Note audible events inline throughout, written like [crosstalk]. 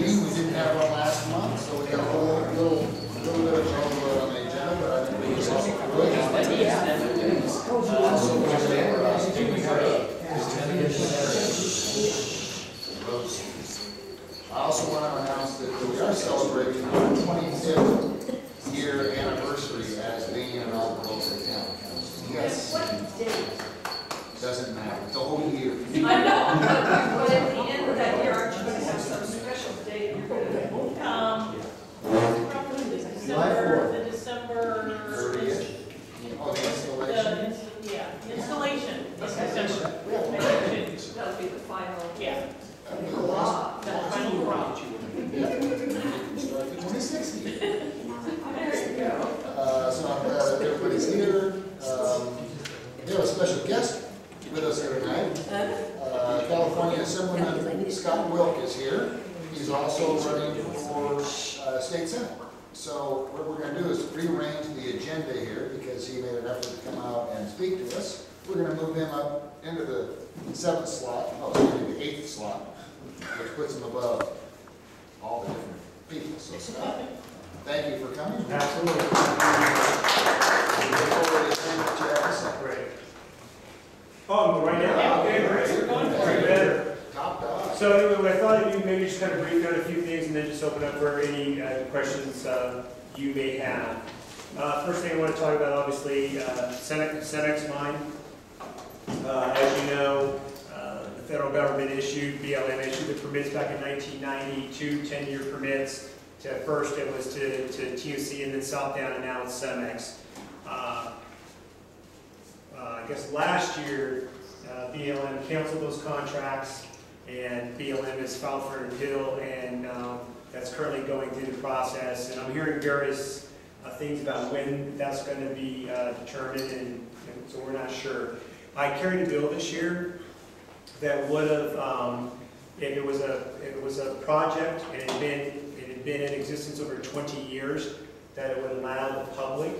meeting. We didn't have one last month, so we got a little, little, little bit of trouble on the agenda, but I think we can all through it. Also, we're gonna, we have a roast. I also want to announce that we are celebrating our twenty-fifth year anniversary as being an Agua Dulce Town Council. Yes, What date? doesn't matter, the whole year. I know, but at the end of that year, aren't you going to have some special date you're going to, um, probably the December, the December. Thirtieth. Oh, the installation. The, ins- yeah, installation, is December. Maybe it should- That'll be the final. Yeah. Hurrah, the final hurrah. Twenty-sixth. There you go. Uh, so I'm glad that everybody's here. Um, we have a special guest with us here tonight. Uh, California Assemblyman Scott Wilk is here. He's also running for, uh, state senate. So what we're gonna do is rearrange the agenda here because he made an effort to come out and speak to us. We're gonna move him up into the seventh slot, oh, excuse me, the eighth slot, which puts him above all the different people. So Scott, thank you for coming. Absolutely. We look forward to hearing what you have to say. Great. Oh, right now? Okay, great. You're going for Very it. better. Top dog. So anyway, I thought if you maybe just kind of brief on a few things and then just open up for any uh, questions uh, you may have. Uh, First thing I want to talk about, obviously, uh, Cemex Cemex mine. Uh, As you know, uh, the federal government issued, BLM issued the permits back in 1992, 10-year permits. To- At first, it was to and then Southdown, and now it's Cemex. Uh, uh, I guess last year, uh, BLM canceled those contracts, and BLM has filed for an appeal, and um, that's currently going through the process. And I'm hearing various uh, things about when that's going to be uh, determined, and and so we're not sure. I carried a bill this year that would have, um, if it was a, if it was a project, and it had been, had been in existence over 20 years, that it would allow the public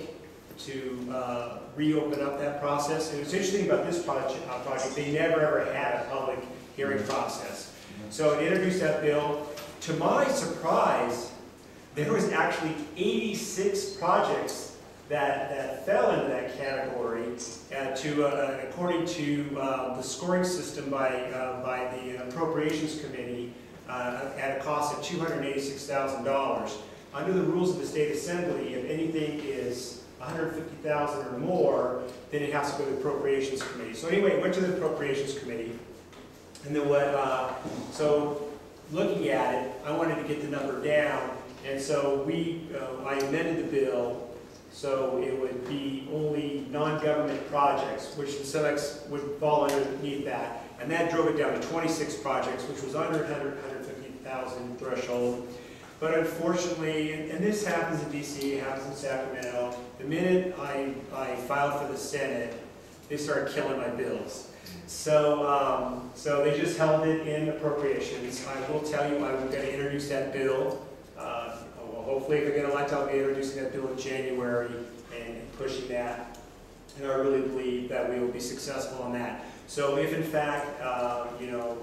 to uh, reopen up that process. And what's interesting about this project, uh, project, they never ever had a public hearing process. So it introduced that bill. To my surprise, there was actually 86 projects that, that fell into that category uh, to, uh, according to uh, the scoring system by, uh, by the Appropriations Committee, uh, at a cost of $286,000. Under the rules of the state assembly, if anything is 150,000 dollars or more, then it has to go to the appropriations committee. So anyway, it went to the appropriations committee. And then what, uh, so looking at it, I wanted to get the number down. And so we, uh, I amended the bill so it would be only non-government projects, which the Cemex would fall underneath that. And that drove it down to 26 projects, which was under 100, 150,000 threshold. But unfortunately, and this happens in DC, it happens in Sacramento, the minute I, I filed for the Senate, they started killing my bills. So, um, so they just held it in appropriations. I will tell you, I'm gonna introduce that bill. Uh, well, hopefully, if I get elected, I'll be introducing that bill in January and pushing that. And I really believe that we will be successful on that. So if in fact, uh, you know,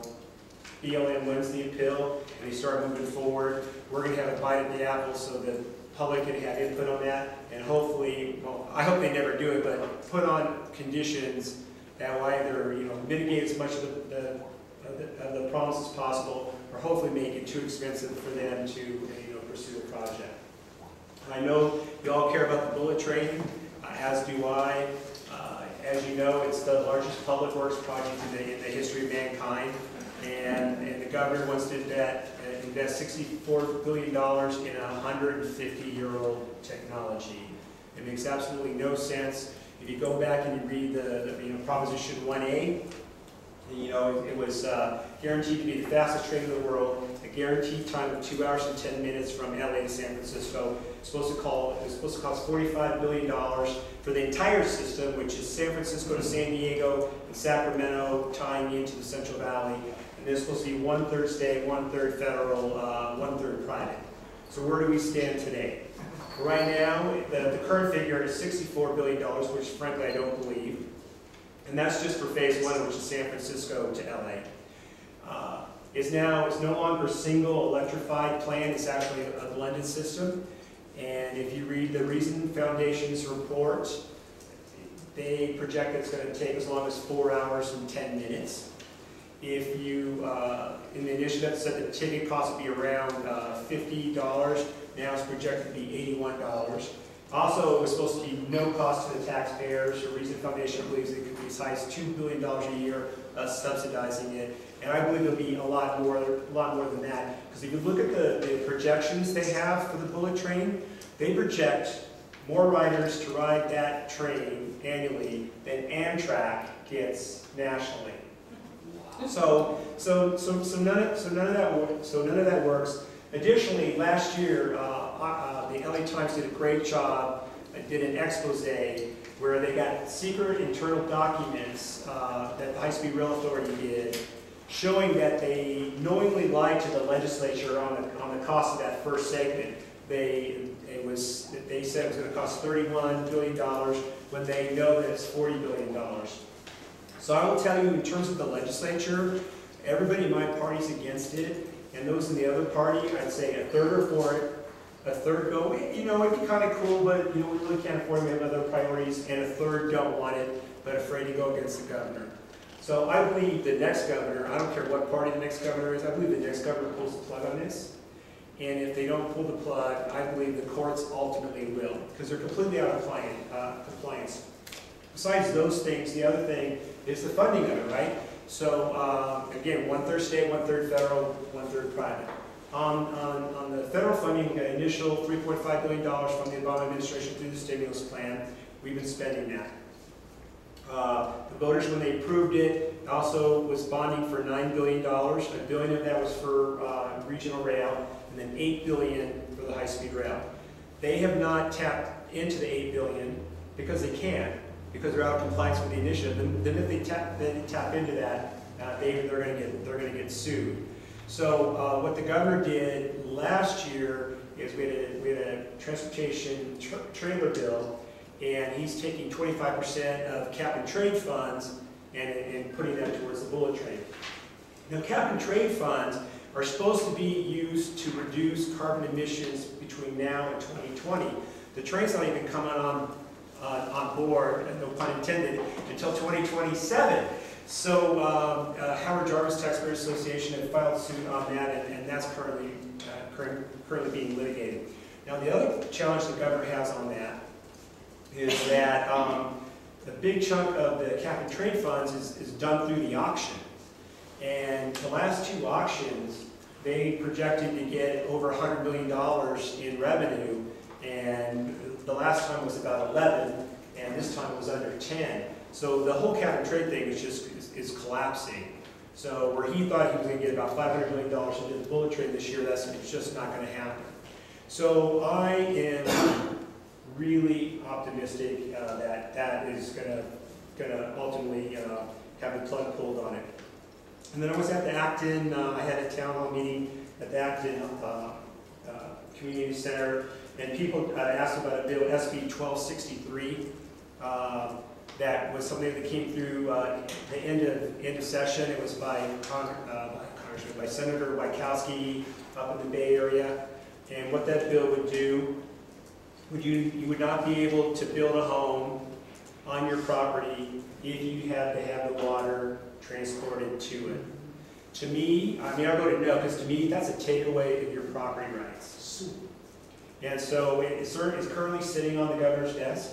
BLM wins the appeal and they start moving forward, we're gonna have a bite at the apple so the public can have input on that. And hopefully, well, I hope they never do it, but put on conditions that will either, you know, mitigate as much of the, the, the, the problems as possible, or hopefully make it too expensive for them to, you know, pursue the project. I know you all care about the bullet train, as do I. As you know, it's the largest public works project in the, in the history of mankind. And, and the governor wants to invest, invest $64 billion in a 150-year-old technology. It makes absolutely no sense. If you go back and you read the, the, you know, Proposition 1A, you know, it was uh, guaranteed to be the fastest train in the world, a guaranteed time of two hours and 10 minutes from LA to San Francisco. Supposed to call, it was supposed to cost $45 billion for the entire system, which is San Francisco to San Diego and Sacramento tying into the Central Valley. And this will be one-third state, one-third federal, uh, one-third private. So where do we stand today? Right now, the, the current figure is $64 billion, which frankly I don't believe. And that's just for phase one, which is San Francisco to LA. Uh, is now, is no longer a single electrified plan, it's actually a blended system. And if you read the Reason Foundation's report, they project that it's gonna take as long as four hours and ten minutes. If you, uh, in the initiative, said the ticket cost would be around uh, fifty dollars, now it's projected to be eighty-one dollars. Also, it was supposed to be no cost to the taxpayers, the Reason Foundation believes it as two billion dollars a year uh, subsidizing it. And I believe it'll be a lot more, a lot more than that, because if you look at the, the projections they have for the bullet train, they project more riders to ride that train annually than Amtrak gets nationally. So, so, so, so none of, so none of that, so none of that works. Additionally, last year, uh, uh, the LA Times did a great job, uh, did an expose where they got secret internal documents, uh, that the High-Speed Rail Authority did, showing that they knowingly lied to the legislature on the, on the cost of that first segment. They, it was, they said it was gonna cost thirty-one billion dollars, when they know that it's forty billion dollars. So I will tell you, in terms of the legislature, everybody in my party's against it, and those in the other party, I'd say a third are for it, a third go, "Eh, you know, it'd be kinda cool, but, you know, we really can't afford it, we have other priorities, and a third don't want it, but afraid to go against the governor. So I believe the next governor, I don't care what party the next governor is, I believe the next governor pulls the plug on this. And if they don't pull the plug, I believe the courts ultimately will, because they're completely out of uh, compliance. Besides those things, the other thing is the funding of it, right? So, uh, again, one-third state, one-third federal, one-third private. On, on, on the federal funding, got initial three point five billion dollars from the Obama administration through the stimulus plan. We've been spending that. Uh, The voters, when they approved it, also was bonding for nine billion dollars. A billion of that was for uh, regional rail, and then 8 billion for the high-speed rail. They have not tapped into the 8 billion because they can't, because they're out of compliance with the initiative. Then then if they tap, they tap into that, uh, they, they're gonna get, they're gonna get sued. So uh, what the governor did last year is we had a, we had a transportation tra- trailer bill, and he's taking twenty-five percent of cap and trade funds and, and putting that towards the bullet train. Now, cap and trade funds are supposed to be used to reduce carbon emissions between now and twenty twenty. The train's not even coming on, uh, on board, no pun intended, until twenty twenty-seven. So, um, uh, Howard Jarvis Taxpayers Association had filed suit on that, and, and that's currently, uh, current- currently being litigated. Now, the other challenge the governor has on that is that, um, the big chunk of the cap and trade funds is, is done through the auction. And the last two auctions, they projected to get over hundred million dollars in revenue, and the last time was about eleven, and this time was under ten. So the whole cap and trade thing is just, is, is collapsing. So where he thought he was gonna get about five hundred million dollars into the bullet train this year, that's just not gonna happen. So I am really optimistic uh, that that is gonna, gonna ultimately uh, have the plug pulled on it. And then I was at the Acton, uh, I had a town hall meeting at the Acton uh, uh, Community Center, and people uh, asked about a bill, SB 1263. That was something that came through uh, the end of, end of session. It was by uh, by Congressman, by Senator Wieckowski up in the Bay Area. And what that bill would do, would you, you would not be able to build a home on your property if you had to have the water transported to it. To me, I mean, I voted no, because to me, that's a takeaway of your property rights. And so cer- it's currently sitting on the governor's desk.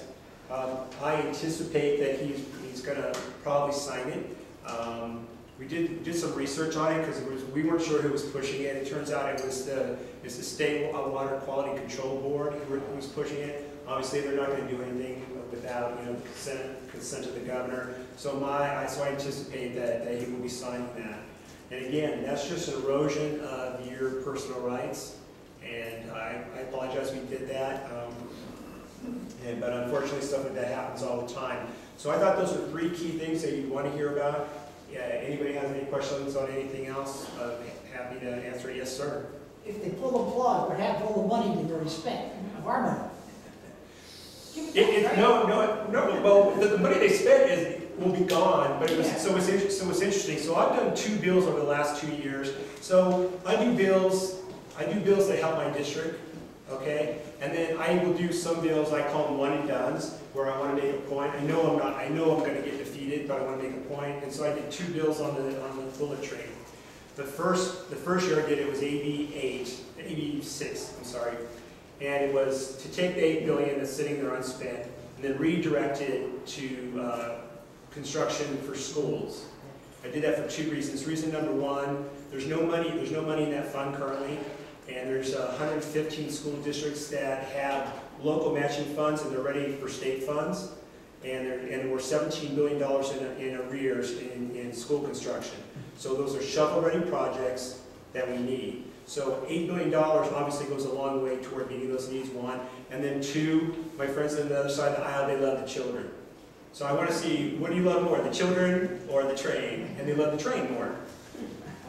Um, I anticipate that he's, he's gonna probably sign it. Um, We did, did some research on it, because we weren't sure who was pushing it. It turns out it was the, it's the State Water Quality Control Board who was pushing it. Obviously, they're not gonna do anything without, you know, consent, consent of the governor. So my, I, so I anticipate that, that he will be signing that. And again, that's just an erosion of your personal rights, and I, I apologize we did that. um, And, but unfortunately, stuff like that happens all the time. So I thought those were three key things that you'd want to hear about. Yeah, anybody has any questions on anything else, uh, happy to answer, yes, sir. If they pull the plug, to all the money they've already spent, of our money? It, it, no, no, no, well, the, the money they spent is, will be gone, but it was, Yeah. so it's, so it's interesting, so I've done two bills over the last two years. So I do bills, I do bills that help my district, okay? And then I will do some bills, I call them one and dones, where I wanna make a point. I know I'm not, I know I'm gonna get defeated, but I wanna make a point. And so I did two bills on the, on the bullet train. The first, the first year I did it was AB eight, AB six, I'm sorry. And it was to take the eight billion that's sitting there unspent and then redirect it to, uh, construction for schools. I did that for two reasons. Reason number one, there's no money, there's no money in that fund currently. And there's uh, 115 school districts that have local matching funds and they're ready for state funds. And and we're $17 billion in, in arrears in, in school construction. So those are shovel-ready projects that we need. So $8 billion obviously goes a long way toward meeting those needs, one. And then two, my friends on the other side of the aisle, they love the children. So I want to see, what do you love more, the children or the train? And they love the train more.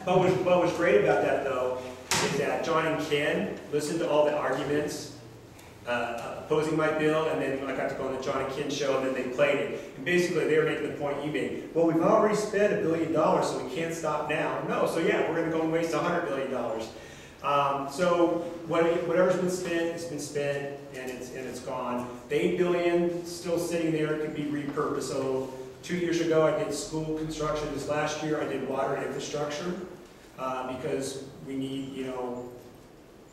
But what was great about that though, is that John and Ken listened to all the arguments uh, opposing my bill, and then I got to go on the John and Ken show, and then they played it. And basically, they were making the point you made. Well, we've already spent a billion dollars, so we can't stop now. No, so yeah, we're gonna go and waste a hundred billion dollars. Um, so what- whatever's been spent, it's been spent, and it's, and it's gone. The eight billion still sitting there could be repurposed. So two years ago, I did school construction. This last year, I did water infrastructure, uh, because we need, you know,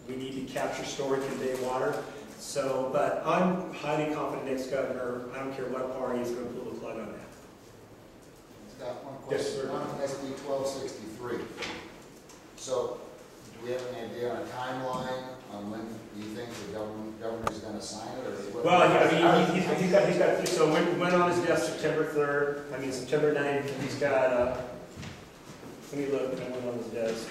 we need to capture, store, and convey water. So, but I'm highly confident next governor, I don't care what party, is gonna pull the plug on that. Got one Yes, question sir. on SB twelve sixty-three. So, do we have any idea on a timeline on when you think the government, governor's gonna sign it, or? what- Well, I mean, he's, he's got, he's got, so when, when on his desk, September third, I mean, September 9th, he's got, uh, let me look, when on his desk.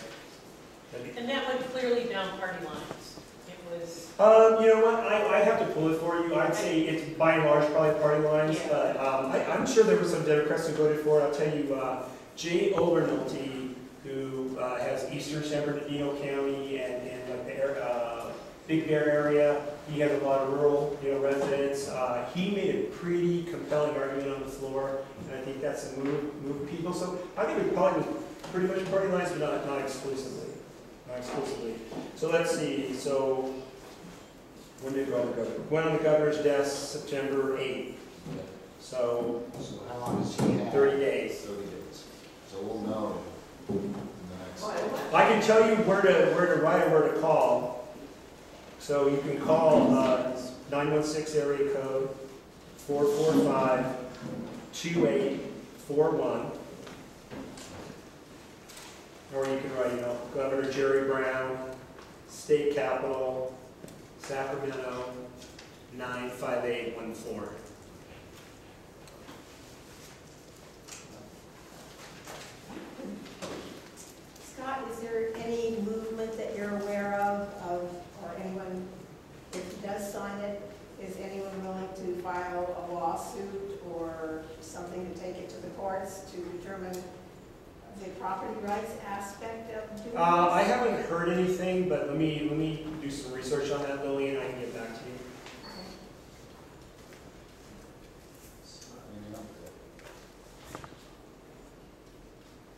And that went clearly down party lines. It was, Um, you know what, I, I have to pull it for you, I'd say it's by and large probably party lines, Yeah. but, um, I, I'm sure there were some Democrats who voted for it, I'll tell you, uh, Jay Obernolte, who, uh, has eastern San Bernardino County and, and like the, air- uh, Big Bear area, he has a lot of rural, you know, residents, uh, he made a pretty compelling argument on the floor, and I think that's a move, move people, so I think it probably was pretty much party lines, but not, not exclusively, not exclusively. So let's see, so, when did it go on the governor? Went on the governor's desk September eighth, so So how long does he have? thirty days. Thirty days. So we'll know in the next. I can tell you where to, where to write and where to call. So you can call, uh, nine-one-six area code, four-four-five, two-eight-four-one. Or you can write, you know, Governor Jerry Brown, State Capitol, Sacramento, nine-five-eight-one-four. Scott, is there any movement that you're aware of, of, or anyone, if he does sign it, is anyone willing to file a lawsuit or something to take it to the courts to determine the property rights aspect of doing this? Uh, I haven't heard anything, but let me, let me do some research on that, Lily, and I can get back to you.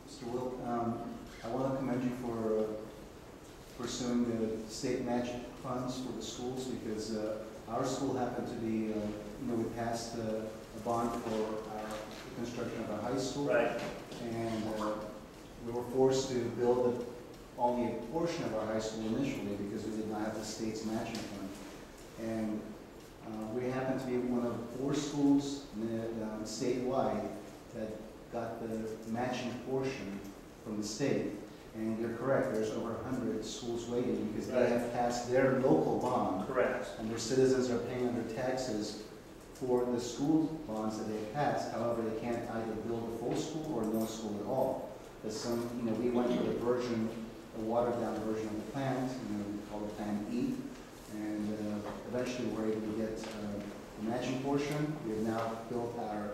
Mr. Wilk, um, I want to commend you for uh, pursuing the state match funds for the schools because uh, our school happened to be, uh, you know, we passed uh, a bond for our the construction of our high school. Right. And uh, we were forced to build a- only a portion of our high school initially because we did not have the state's matching fund. And uh, we happened to be one of four schools uh, statewide that got the matching portion from the state. And you're correct, there's over a hundred schools waiting because they have passed their local bond Correct. and their citizens are paying their taxes for the school bonds that they passed. However, they can't either build a full school or no school at all. There's some, you know, we went with a version, a watered-down version of the plan, you know, we call it Plan E. And uh, eventually, we're able to get uh, the matching portion. We have now built our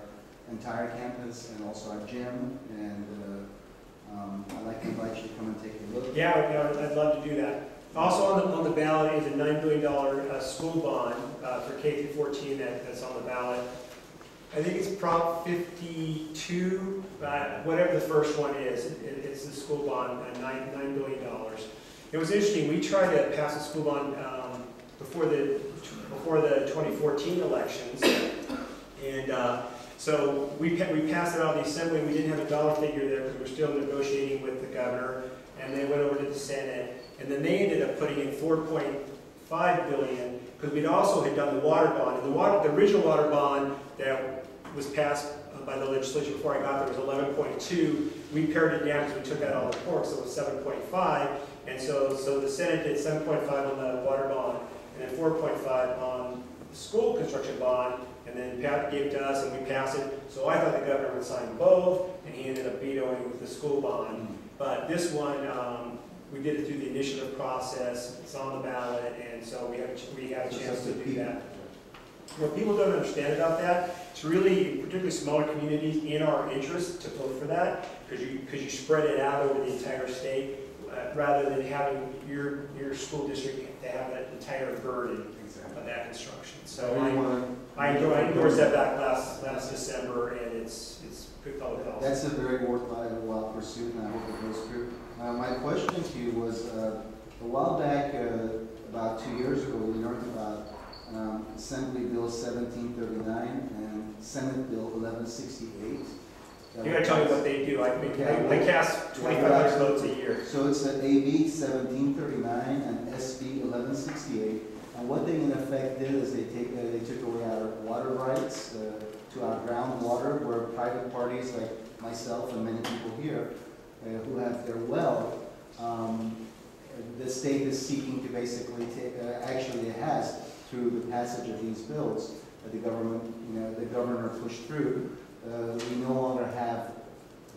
entire campus and also our gym. And uh, um, I'd like to invite you to come and take a look. Yeah, I'd love to do that. Also on the, on the ballot is a nine billion dollar, uh, school bond, uh, for K through fourteen that, that's on the ballot. I think it's Prop 52, uh, whatever the first one is, It- it's the school bond, uh, nine, $9 billion. It was interesting, we tried to pass a school bond um, before the, before the 2014 elections. And uh, so we, we passed it out of the assembly, we didn't have a dollar figure there because we were still negotiating with the governor. And they went over to the Senate, and then they ended up putting in 4.5 billion, because we'd also had done the water bond. And the water, the original water bond that was passed by the legislature before I got there was 11.2. We pared it down because we took out all the pork, so it was 7.5. And so, so the Senate did 7.5 on the water bond, and then 4.5 on the school construction bond, and then Pat gave it to us, and we passed it. So I thought the governor would sign both, and he ended up vetoing the school bond. But this one, um, we did it through the initiative process, it's on the ballot, and so we have, a we have a chance to do that. What people don't understand about that, it's really, particularly smaller communities, in our interest to vote for that, because you, because you spread it out over the entire state, uh, rather than having your, your school district to have that entire burden of that construction. So I I, I endorsed that back last, last December, and it's, it's good public policy. That's a very worthwhile pursuit, and I hope it goes through. Uh, my question to you was, uh, a while back, uh, about two years ago, we learned about, um, Assembly Bill seventeen thirty-nine and Senate Bill eleven sixty-eight. You gotta tell me what they do, I mean, I I cast twenty-five hundred votes a year. So it's a AB seventeen thirty-nine and SB eleven sixty-eight. And what they in effect did is they take, uh, they took away our water rights uh, to our groundwater, where private parties like myself and many people here who have their well, um, the state is seeking to basically take, uh, actually it has, through the passage of these bills, that the government, you know, the governor pushed through, uh, we no longer have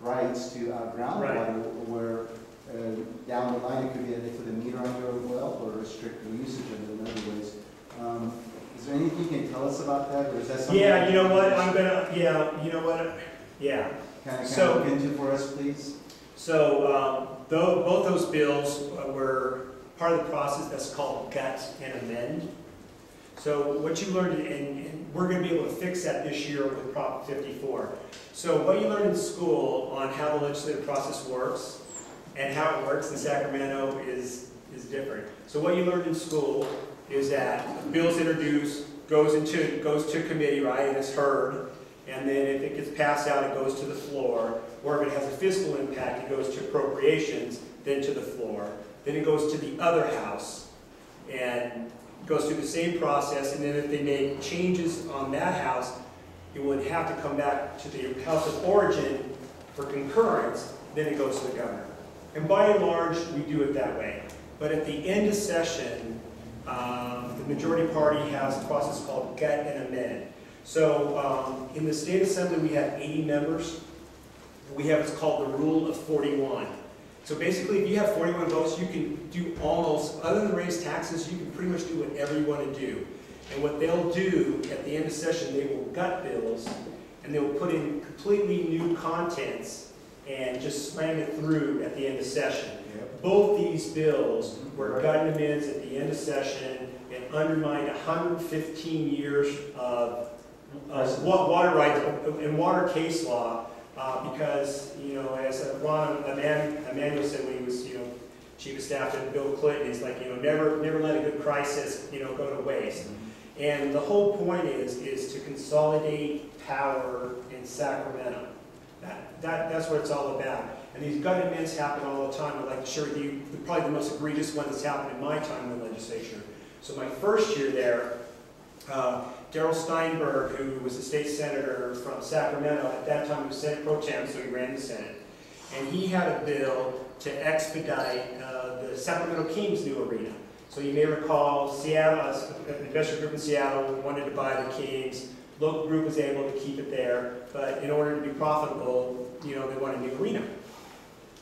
rights to our groundwater where uh, down the line, it could be that they put a meter on your well or restrict the usage of it in other ways. Um, Is there anything you can tell us about that, or is that something? Yeah, you know what, I'm gonna, yeah, you know what, yeah. Can I, can So- look into for us, please? So, um, though, both those bills were part of the process that's called gut and amend. So what you learned, and, and we're gonna be able to fix that this year with Prop fifty-four. So what you learned in school on how the legislative process works and how it works in Sacramento is, is different. So what you learned in school is that bill's introduced, goes into, goes to committee, right, and it's heard. And then if it gets passed out, it goes to the floor. Or if it has a fiscal impact, it goes to appropriations, then to the floor. Then it goes to the other house and goes through the same process. And then if they make changes on that house, it would have to come back to the house of origin for concurrence, then it goes to the governor. And by and large, we do it that way. But at the end of session, um, the majority party has a process called gut and amend. So um, in the state assembly, we have 80 members. We have what's called the rule of 41. So basically, if you have 41 votes, you can do almost, other than raise taxes, you can pretty much do whatever you want to do. And what they'll do at the end of session, they will gut bills, and they will put in completely new contents and just slam it through at the end of session. Both these bills were gut amendments at the end of session and undermined 115 years of of water rights and water case law, uh, because, you know, as Eman- Emanuel said when he was, you know, chief of staff to Bill Clinton, he's like, you know, never, never let a good crisis, you know, go to waste. And the whole point is, is to consolidate power in Sacramento. That, that, that's what it's all about. And these gut amends happen all the time. I'd like to share with you, probably the most egregious one that's happened in my time in the legislature. So my first year there, uh, Darrell Steinberg, who was a state senator from Sacramento, at that time was Senate Pro Tem, so he ran the Senate. And he had a bill to expedite uh, the Sacramento Kings new arena. So you may recall Seattle, uh, an investor group in Seattle wanted to buy the Kings. Local group was able to keep it there, but in order to be profitable, you know, they wanted a new arena.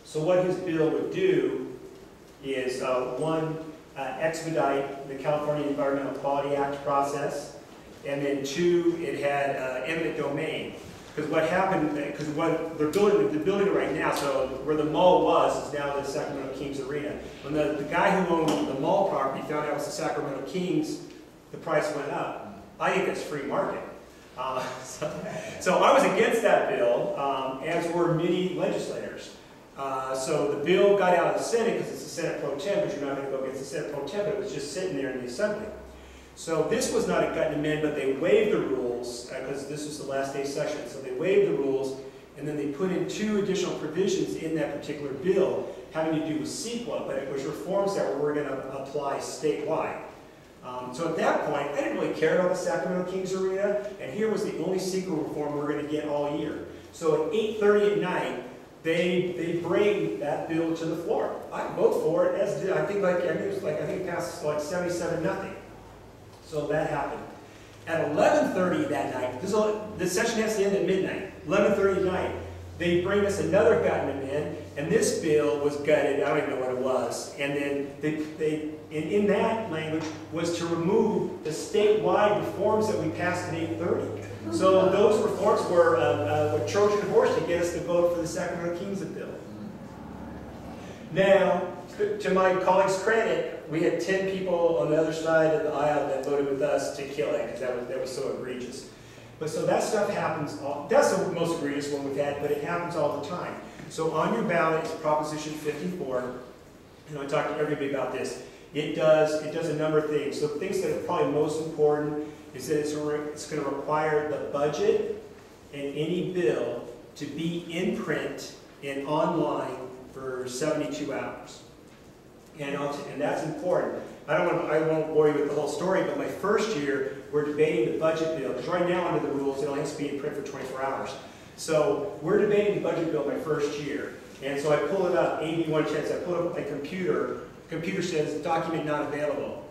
So what his bill would do is, uh, one, uh, expedite the California Environmental Quality Act process, and then two, it had uh, eminent domain. Because what happened, because what they're building, they're building right now, so where the mall was is now the Sacramento Kings Arena. When the, the guy who owned the mall property found out it was the Sacramento Kings, the price went up. I think that's free market. Uh, [laughs] so, so I was against that bill, um, as were many legislators. Uh, so the bill got out of the Senate because it's a Senate pro tem, but you're not going to go against the Senate pro tem, but it was just sitting there in the Assembly. So this was not a gut amendment, but they waived the rules, because this was the last day session, so they waived the rules, and then they put in two additional provisions in that particular bill having to do with CEQA, but it was reforms that were going to apply statewide. Um, so at that point, I didn't really care about the Sacramento Kings Arena, and here was the only CEQA reform we're going to get all year. So at 8:30 at night, they, they bring that bill to the floor. I vote for it, as did, I think like, I think it was like, I think it passed like 77, nothing. So that happened. At 11:30 that night, this, is- this session has to end at midnight, 11:30 at night, they bring us another gut amendment, and this bill was gutted, I don't even know what it was. And then they, they, in, in that language was to remove the statewide reforms that we passed at 8:30. So those reforms were uh, uh, a Trojan horse to get us to vote for the Sacramento Kings bill. Now, to my colleague's credit, we had 10 people on the other side of the aisle that voted with us to kill it, because that was, that was so egregious. But so that stuff happens, all, that's the most egregious one we've had, but it happens all the time. So on your ballot is Proposition 54, and I talked to everybody about this. It does, it does a number of things. So things that are probably most important is that it's, it's going to require the budget and any bill to be in print and online for 72 hours. And, and that's important. I don't want, I won't bore you with the whole story, but my first year, we're debating the budget bill, because right now, under the rules, it only has to be in print for 24 hours. So we're debating the budget bill my first year. And so I pull it up, AB one chance, I pull up my computer, computer says document not available.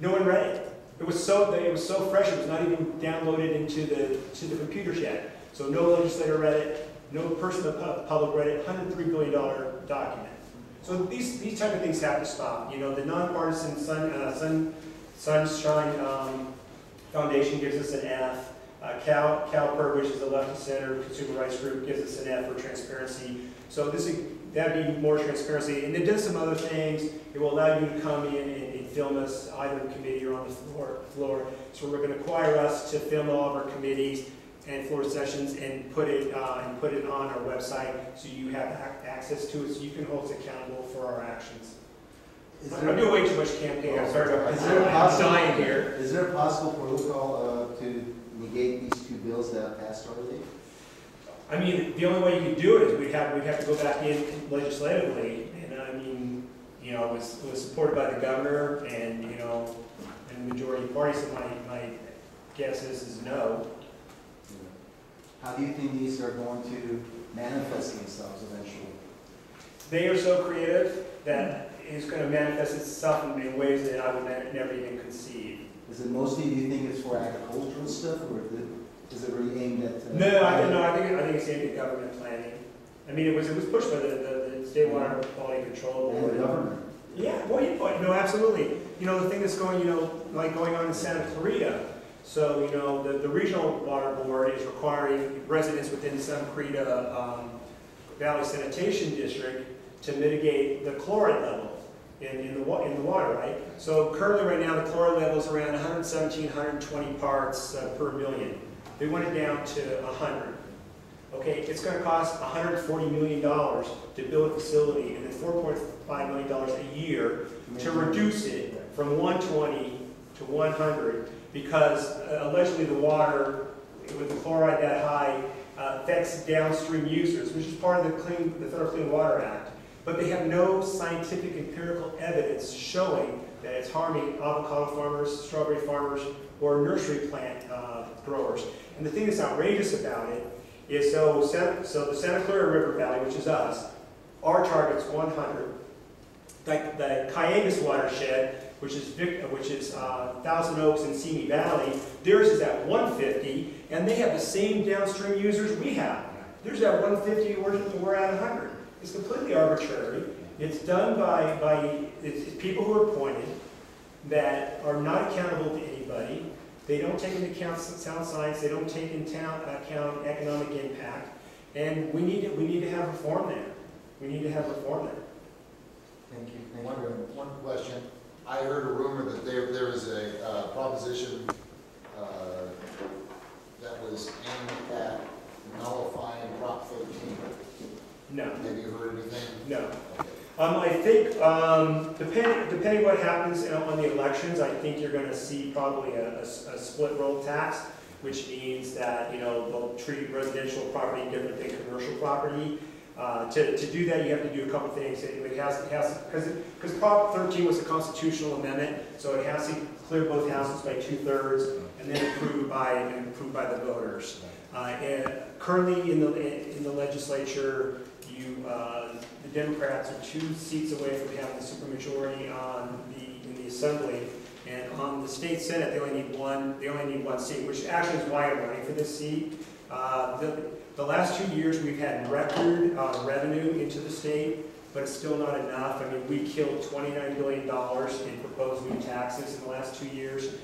No one read it. It was so, it was so fresh, it was not even downloaded into the, to the computers yet. So no legislator read it, no person in the public read it, $103 billion document. So these, these type of things have to stop. You know, the nonpartisan Sun, uh, Sun, Sunshine um, Foundation gives us an F. Uh, Cal, CALPIRG, which is the left of center consumer rights group, gives us an F for transparency. So this is, that'd be more transparency. And it does some other things. It will allow you to come in and, and film us either in committee or on the floor. floor. So we're going to require us to film all of our committees and floor sessions and put it, uh, and put it on our website so you have ac- access to it, so you can hold us accountable for our actions. Is I'm doing way too much campaign, I'm sorry, Is there a I'm dying here. is there a possible protocol uh, to negate these two bills that passed already? I mean, the only way you could do it is we'd have, we'd have to go back in legislatively, and I mean, you know, it was, it was supported by the governor and, you know, and the majority party, so my, my guess is, is no. How do you think these are going to manifest themselves eventually? They are so creative that it's gonna manifest itself in- ways that I would never even conceive. Is it mostly, do you think it's for agricultural stuff, or is it- is it really aimed at? uh, No, I know, I think, I think it's aimed at government planning. I mean, it was, it was pushed by the, the, the State Water Quality Control And Board. the government? Yeah, well, you, no, absolutely. You know, the thing that's going, you know, like going on in Santa Clarita. So, you know, the, the regional water board is requiring residents within Santa Clarita, um, Valley Sanitation District to mitigate the chloride level in, in the in the water, right? So currently, right now, the chloride level is around 117, 120 parts uh, per million. They want it down to 100. Okay, it's gonna cost $140 million to build a facility, and then $4.5 million a year to reduce it from 120 to 100, because uh, allegedly the water, with the chloride that high, uh, affects downstream users, which is part of the Clean, the Federal Clean Water Act. But they have no scientific empirical evidence showing that it's harming avocado farmers, strawberry farmers, or nursery plant uh, growers. And the thing that's outrageous about it is so, so the Santa Clara River Valley, which is us, our target's 100. The, the Calleguas watershed, which is, Vic- which is uh, Thousand Oaks and Simi Valley, theirs is at 150, and they have the same downstream users we have. Theirs at 150, we're, we're at 100. It's completely arbitrary. It's done by, by it's, people who are appointed that are not accountable to anybody. They don't take into account sound science. They don't take into account economic impact. And we need to, we need to have reform there. We need to have reform there. Thank you. One, one question. I heard a rumor that there, there was a uh, proposition uh, that was aimed at nullifying Prop thirteen. No, Have you heard anything? no. Um, I think, um, depending, depending what happens on the elections, I think you're gonna see probably a split roll tax, which means that, you know, they'll treat residential property different than commercial property. Uh, to, to do that, you have to do a couple things. It it has, because, because Prop thirteen was a constitutional amendment, so it has to clear both houses by two-thirds, and then approved by, and approved by the voters. Uh, and currently in the, in the legislature, you, uh, the Democrats are two seats away from having a supermajority on the, in the assembly. And on the state senate, they only need one, they only need one seat, which actually is why I'm running for this seat. Uh, the, the last two years, we've had record, uh, revenue into the state, but it's still not enough. I mean, we killed twenty-nine billion dollars in proposed new taxes in the last two years.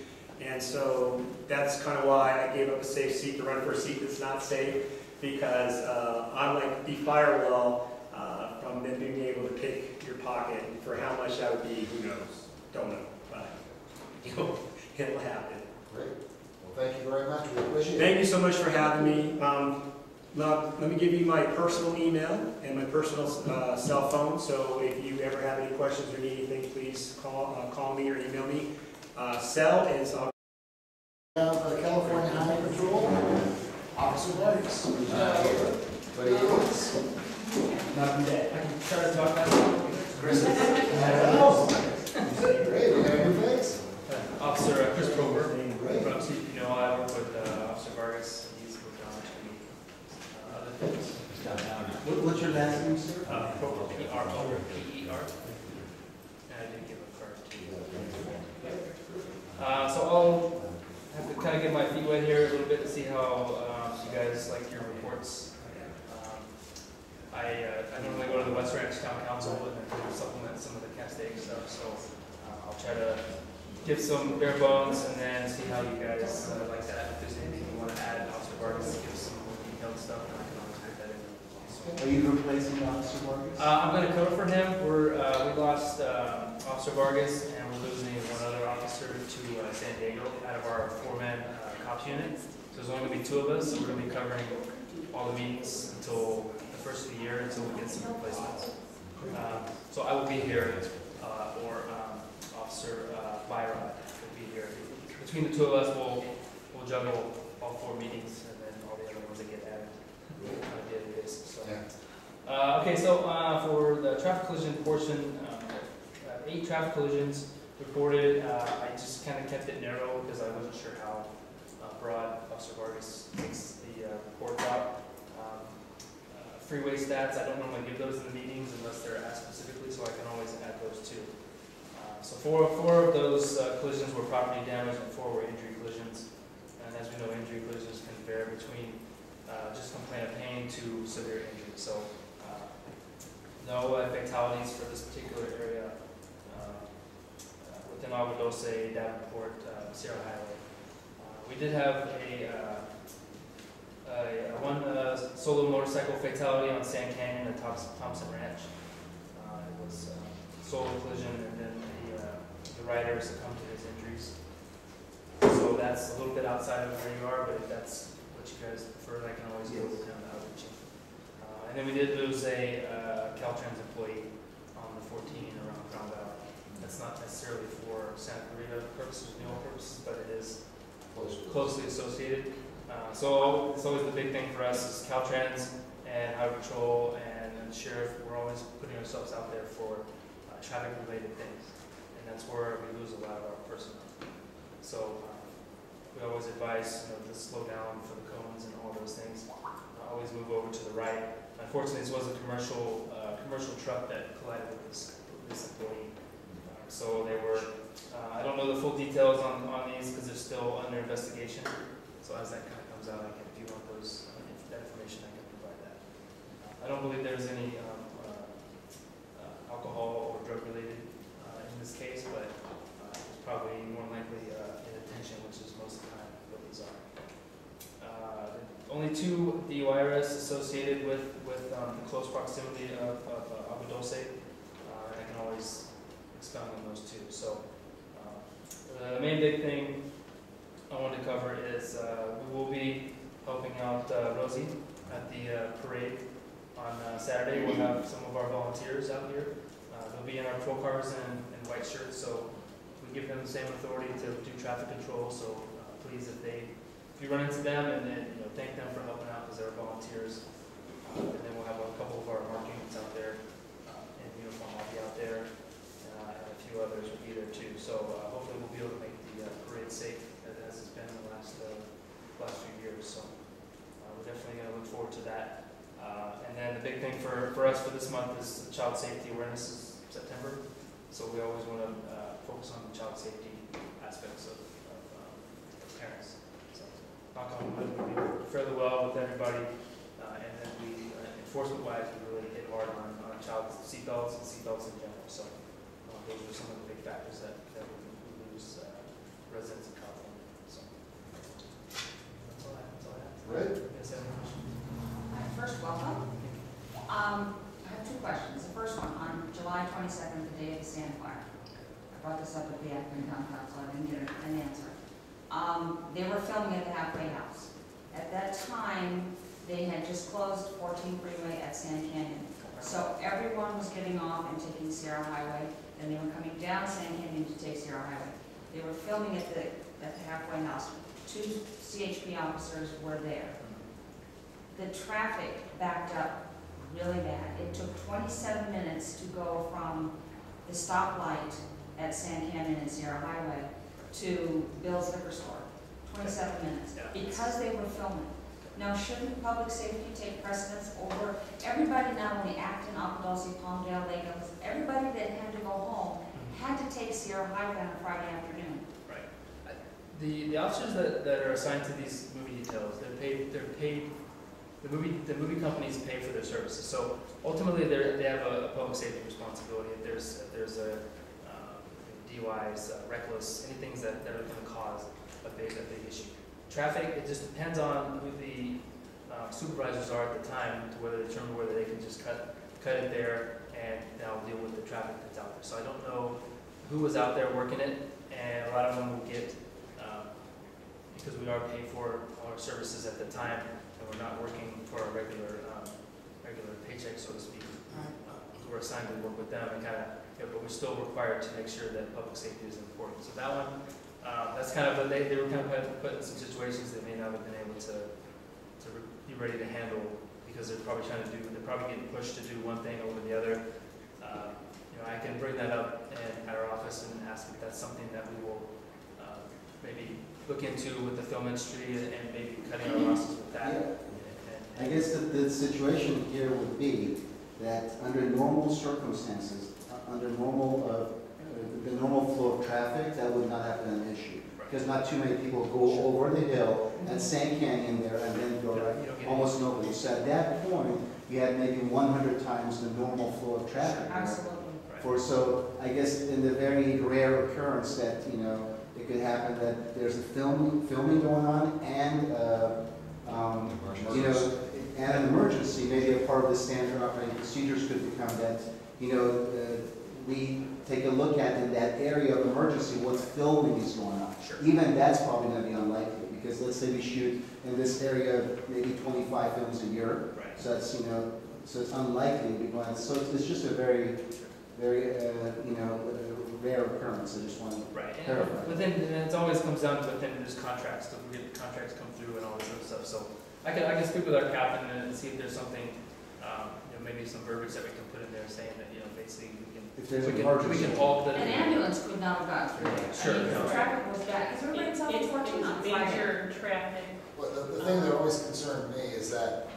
And so that's kind of why I gave up a safe seat to run for a seat that's not safe, because uh, like the firewall uh, from them being able to pick your pocket. For how much that would be, who knows? Don't know, but [laughs] it'll it'll happen. Great. Well, thank you very much. We appreciate it. Thank you so much for having me. Um, Now, let me give you my personal email and my personal uh, cell phone, so if you ever have any questions or need anything, please call, uh, call me or email me. Uh, Cell is, uh, We have uh, California Highway Patrol, Officer Vargas. But he is. Not today. I can try to talk that. Chris. Great, you got a new face? Officer uh, Chris Proper. Great. From CPNO, I work with uh, Officer Vargas. He's working on actually uh, other things. What- What's your last name, sir? Uh, Proper, P-R-O-P-E-R. And I did give a card to you. Uh, so I'll have to kind of get my feet wet here a little bit to see how um, you guys like your reports. Um, I, uh, I normally go to the West Ranch Town Council and supplement some of the Castaic stuff, so uh, I'll try to give some bare bones and then see how you guys uh, like that. If there's anything you want to add, Officer Vargas, give some more detailed stuff, and I can always put that in. Are you replacing Officer Vargas? Uh, I'm gonna cover for him. We're, uh, we lost, um, Officer Vargas and we're losing one other officer to, uh, San Diego out of our four-man, uh, cops unit. So there's only gonna be two of us, so we're gonna be covering all the meetings until the first of the year, until we get some replacements. Um, so I will be here, uh, or, um, Officer, uh, Byron will be here. Between the two of us, we'll, we'll juggle all four meetings and then all the other ones that get added on a daily basis, so. Yeah. Uh, okay, so, uh, for the traffic collision portion, um, uh, eight traffic collisions reported, uh, I just kinda kept it narrow because I wasn't sure how, uh, broad Officer Vargas takes the, uh, report out. Um, uh, Freeway stats, I don't normally give those in the meetings unless they're asked specifically, so I can always add those too. So four, four of those uh, collisions were property damage and four were injury collisions. And as we know, injury collisions can vary between uh, just complaint of pain to severe injury. So uh, no fatalities for this particular area uh, within Agua Dulce, Davenport, uh, Sierra Highway. We did have a, uh, a a one uh, solo motorcycle fatality on Sand Canyon at Thompson Thompson Ranch. Uh, It was uh, solo collision and then the, the rider succumbed to his injuries. So that's a little bit outside of where you are, but if that's what you guys prefer, I can always go with kind of outreach. Uh, and then we did lose a, uh, Caltrans employee on the fourteen around Crown Valley. That's not necessarily for Santa Clarita purposes, New purposes, but it is closely associated. Uh, so it's always the big thing for us is Caltrans and Highway Patrol and the sheriff, we're always putting ourselves out there for uh, traffic-related things. That's where we lose a lot of our personnel. So uh, we always advise, you know, to slow down for the cones and all those things. Always move over to the right. Unfortunately, this was a commercial, uh, commercial truck that collided with this, this employee. Uh, So they were, uh, I don't know the full details on, on these because they're still under investigation. So as that kind of comes out, I can, if you want those, uh, that information, I can provide that. I don't believe there's any um, uh, uh, alcohol or drug-related uh, in this case, but uh, it's probably more likely uh, inattention, which is most of the time what these are. Uh, Only the arrests associated with, with um, the close proximity of, of uh. Uh, I can always expound on those two. So uh, the main big thing I wanted to cover is uh, we will be helping out uh, Rosie at the uh, parade on Saturday. We'll have some of our volunteers out here. They'll be in our patrol cars and and white shirts, so we give them the same authority to do traffic control. So please, if they, you run into them and then, you know, thank them for helping out because they're volunteers. Uh, And then we'll have a couple of our marching units out there uh, in uniform, I'll be out there. uh, And a few others will be there too. So uh, hopefully we'll be able to make the uh, parade safe as it's been the last, uh, last few years. So uh, we're definitely going to look forward to that. Uh, And then the big thing for, for us for this month is child safety awareness is September. So we always want to focus on the child safety aspects of, of um, of parents. So knock on wood, we do fairly well with everybody. Uh, And then we, uh, enforcement wise, we really hit hard on, on child seatbelts and seatbelts in general. So uh, those are some of the big factors that, that we we lose uh, residents in California. So that's all I, that's all I have. Great. You guys any questions? First, welcome. Um, I have two questions. The first one, on July twenty-second, the day of the sand fire. I brought this up at the Acton Town Council, I didn't get an answer. Um, they were filming at the halfway house. At that time, they had just closed fourteen freeway at Sand Canyon. So everyone was getting off and taking Sierra Highway, and they were coming down Sand Canyon to take Sierra Highway. They were filming at the, at the halfway house. Two CHP officers were there. The traffic backed up really bad. It took twenty-seven minutes to go from the stoplight at Sand Canyon and Sierra Highway to Bill's Liquor Store. Twenty-seven minutes, Yeah. because they were filming. Now, shouldn't public safety take precedence over everybody, not only Acton, Agua Dulce, Palmdale, Ellis, everybody that had to go home mm-hmm. had to take Sierra Highway on a Friday afternoon. Right. The, the officers that, that are assigned to these movie details, they're paid, they're paid, the movie, the movie companies pay for their services. So ultimately, they're, they have a, a public safety responsibility. If there's, if there's a, DUIs, uh, reckless, anything that, that are gonna cause a big, a big issue. Traffic, it just depends on who the um, supervisors are at the time to whether they determine whether they can just cut, cut it there and now deal with the traffic that's out there. So I don't know who was out there working it, and a lot of them will get, um, because we are paid for our services at the time, and we're not working for a regular, um, regular paycheck, so to speak. Uh, We're assigned to work with them and kind of, but we're still required to make sure that public safety is important. So that one, uh, that's kind of, they, they were kind of put- in some situations they may not have been able to, to be ready to handle, because they're probably trying to do, they're probably getting pushed to do one thing over the other. Uh, You know, I can bring that up in, at our office and ask if that's something that we will, uh, maybe look into with the film industry and and maybe cutting our losses with that. Yeah. And- I guess the, the situation here would be that under normal circumstances, under normal, uh, uh, the normal flow of traffic, that would not have been an issue. Because not too many people go over the hill and Sand Canyon there and then go right, don't- you don't get- almost nobody. So at that point, you had maybe one hundred times the normal flow of traffic. there. Absolutely. For, so, I guess in the very rare occurrence that, you know, it could happen that there's a film, filming going on and, uh, um, you know, and an emergency, maybe a part of the standard operating procedures could become that, you know, uh, we take a look at in that area of emergency, what filming is going on. Sure. Even that's probably gonna be unlikely, because let's say we shoot in this area maybe twenty-five films a year, Right. so that's, you know, so it's unlikely to be going, so it's it's just a very, very, uh, you know, uh, rare occurrence, I just want to Right, and Clarify. within, and it always comes down to within there's contracts, to get the contracts come through and all this other stuff, so I can, I can speak with our captain and see if there's something, um, you know, maybe some verbiage that we can put in there saying that, you know, basically we can, If there's we an can, we emergency. can halt the. An ambulance could not have gone through there. Sure, I mean, no. the traffic was bad, because everybody It's, thought it was working on it's Friday. major traffic. Well, the, the thing that always concerned me is that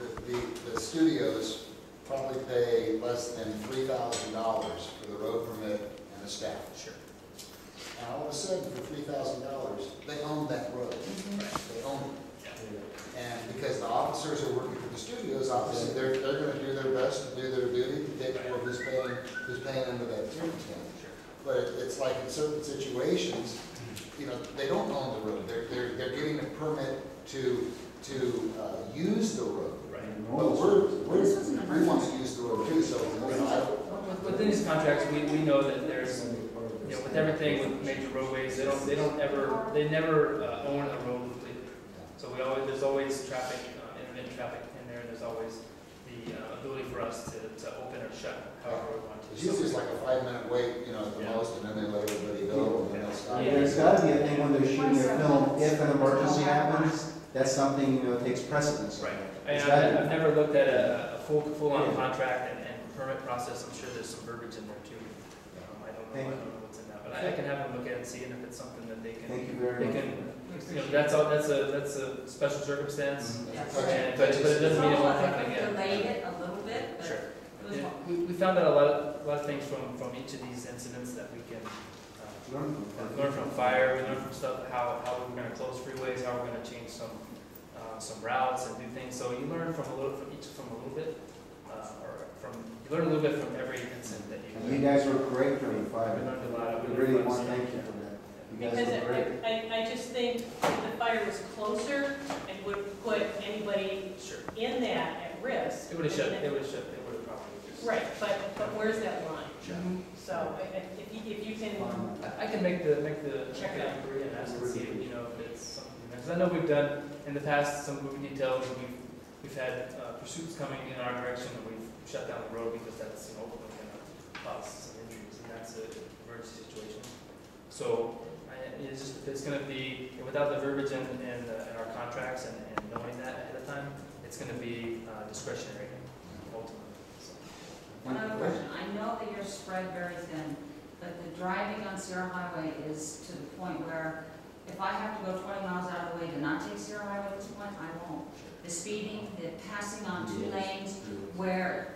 the, the, the studios probably pay less than three thousand dollars for the road permit and the staff. Sure. And all of a sudden, for three thousand dollars, they own that road. Right. They own it. Yeah. And because the officers are working for the studios, obviously, they're, they're gonna do their best to do their duty, to take care of who's paying, who's paying under that circumstance. Sure. But it- it's like in certain situations, you know, they don't own the road, they're, they're, they're getting a permit to, to, uh, use the road. Right. But we're, we're, This was an we want to use the road too, so, you know, I, With- Within these contracts, we, we know that there's, you know, with everything with major roadways, they don't, they don't ever, they never uh, own a road completely. So So we always, there's always traffic, uh, intermittent traffic in there, and there's always the uh, ability for us to, to open or shut however we want to. It's usually just like a five-minute wait, you know, at the Yeah. most, and then they let everybody go, and then they'll stop. Yeah. There's gotta be a thing when they're shooting a film, if an emergency happens, that's something, you know, takes precedence. Right. And gotta I've, be- I've never looked at a, a full, full-on Yeah. contract and, and permit process, I'm sure there's some verbiage in there too. Um, I don't know, I Thank don't know what's in that, but I, I can have them look at it and see if it's something that they can, Thank you very they much. can, you know, that's all, that's a, that's a special circumstance. Mhm. Yes. And, but, but it doesn't mean it won't happen again. Delayed it a little bit, but Sure. it was Yeah, we, we found out a lot, of- a lot of things from, from each of these incidents that we can, uh, Learn from- learn from fire, we learn from stuff, how, how we're gonna close freeways, how we're gonna change some, uh, some routes and do things. So you learn from a little, from each, from a little bit, uh, or from, you learn a little bit from every incident that And you you. guys were great during We fire. learned a lot. We learned really want to thank you for that. You guys Because were great. I, I, I just think if the fire was closer and would put anybody Sure. in that at risk. It would've shut, it would've shut, it would've probably. Right, but, but where's that line? Sure. So I- I- if you, if you can, I- I can make the, make the, check the inquiry and ask and see, you know, if it's something, because I know we've done, in the past, some movie details, and we've, we've had uh, pursuits coming in our direction, and we've shut down the road because that's, you know, ultimately gonna cause some injuries, and that's an emergency situation. So, I, it's just, it's gonna be, without the verbiage in, in, uh, in our contracts and, and knowing that ahead of time, it's gonna be uh, discretionary ultimately, so. One other question, I know that you're spread very thin, but the driving on Sierra Highway is to the point where if I have to go twenty miles out of the way to not take Sierra Highway at this point, I won't. The speeding, the passing on two lanes, where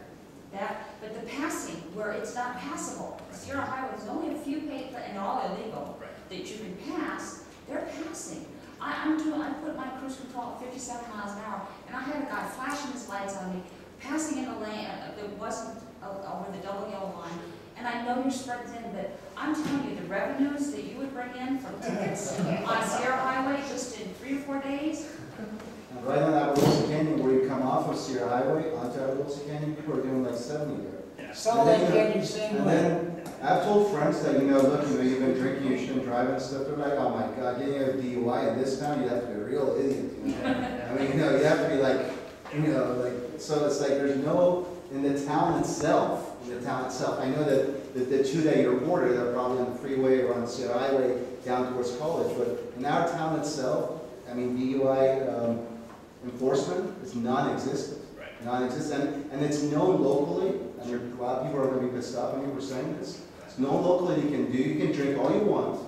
that, but the passing, where it's not passable. Sierra Highway, there's only a few paved, and all illegal, Right. That you can pass, they're passing. I, I'm doing, I put my cruise control at fifty-seven miles an hour, and I had a guy flashing his lights on me, passing in a lane uh, that wasn't uh, over the double yellow line. And I know you're spread thin, but I'm telling you, the revenues that you would bring in from tickets [laughs] on Sierra Highway just in three or four days, And Right on Agua Dulce Canyon, where you come off of Sierra Highway onto Agua Dulce Canyon, people are doing like seventy there. Salt Lake Canyon, same And way. I've told friends that, you know, look, you know, you've been drinking, you shouldn't drive and stuff, they're like, oh my God, getting a DUI in this town, you have to be a real idiot, you know? I mean, you know, you have to be like, you know, like, so it's like, there's no, in the town itself, in the town itself, I know that the, the two that you reported, they're probably on the freeway or on the Sierra Highway down towards college, but in our town itself, I mean, DUI, um, enforcement is non-existent. Right. Non-existent, and it's known locally, and a lot of people are gonna be pissed off when you were saying this. Known locally you can do, you can drink all you want,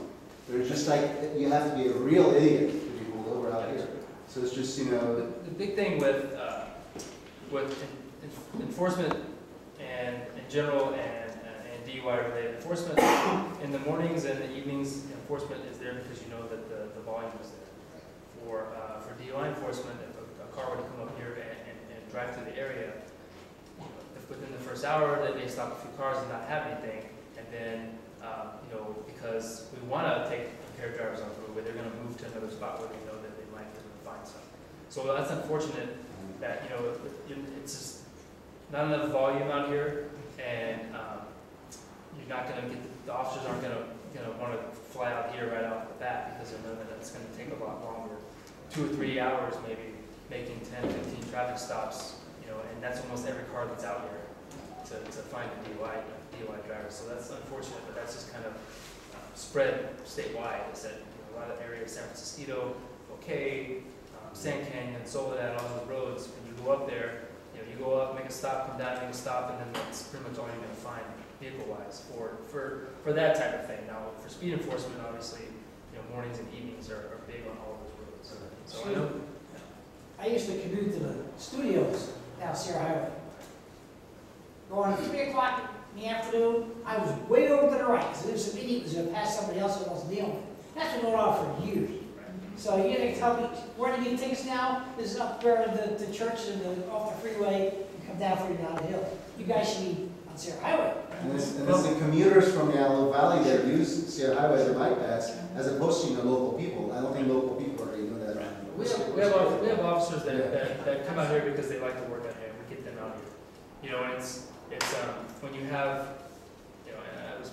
it's just like, you have to be a real idiot to be pulled over out here. So it's just, you know, The, the big thing with, uh, with en- en- enforcement and in general and, and DUI related enforcement, [coughs] in the mornings and the evenings, enforcement is there because you know that the, the volume is there. For, uh, for DUI enforcement, if a, a car were to come up here and, and, and drive through the area, if within the first hour, they may stop a few cars and not have anything, then, um, you know, because we wanna take impaired drivers off the roadway, they're gonna move to another spot where they know that they might be able to find some. So that's unfortunate that, you know, it's just not enough volume out here, and, um, you're not gonna get, the officers aren't gonna, gonna wanna fly out here right off the bat, because they know that it's gonna take a lot longer, two or three hours maybe, making 10, 15 traffic stops, you know, and that's almost every car that's out here to, to find a DUI, DUI driver, so that's unfortunate, but that's just kind of uh, spread statewide, it's that, you know, a lot of areas, San Francisco, okay, um, Sand Canyon, Soledad, all those roads, when you go up there, you know, you go up, make a stop, come down, make a stop, and then that's pretty much all you're gonna find vehicle-wise for, for, for that type of thing. Now, for speed enforcement, obviously, you know, mornings and evenings are, are big on all those roads. So I know, I used to commute to the studios down Sierra Highway. Going at three o'clock in the afternoon, I was way over to the right, because there was a meeting, it was gonna pass somebody else that wasn't dealing with. That's been going on for years. So you're gonna tell me, where do you get things now? This is up where the, the church and the, off the freeway, you come down for you down the hill. You guys should be on Sierra Highway. and it's, and it's the commuters from the Antelope Valley that use Sierra Highway as a bypass, as opposed to, you know, local people. I don't think local people are doing that. we have, we have, off- we have officers that, that, that come out here because they like to work out here, we get them out here. You know, and it's, it's, um, when you have, you know, and I was,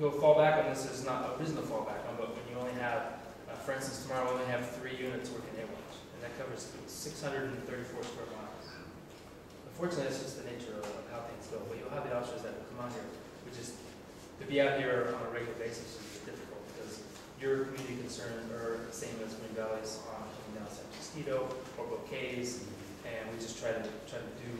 go fall back on this is not a reason to fall back on, but when you only have, uh, for instance, tomorrow we only have three units working at once, and that covers six hundred and thirty-four square miles. Unfortunately, that's just the nature of how things go, but you'll have the officers that will come out here, which is, to be out here on a regular basis is difficult, because your community concern are the same as Green Valley's on coming down San Francisquito or Bouquets, and we just try to, try to do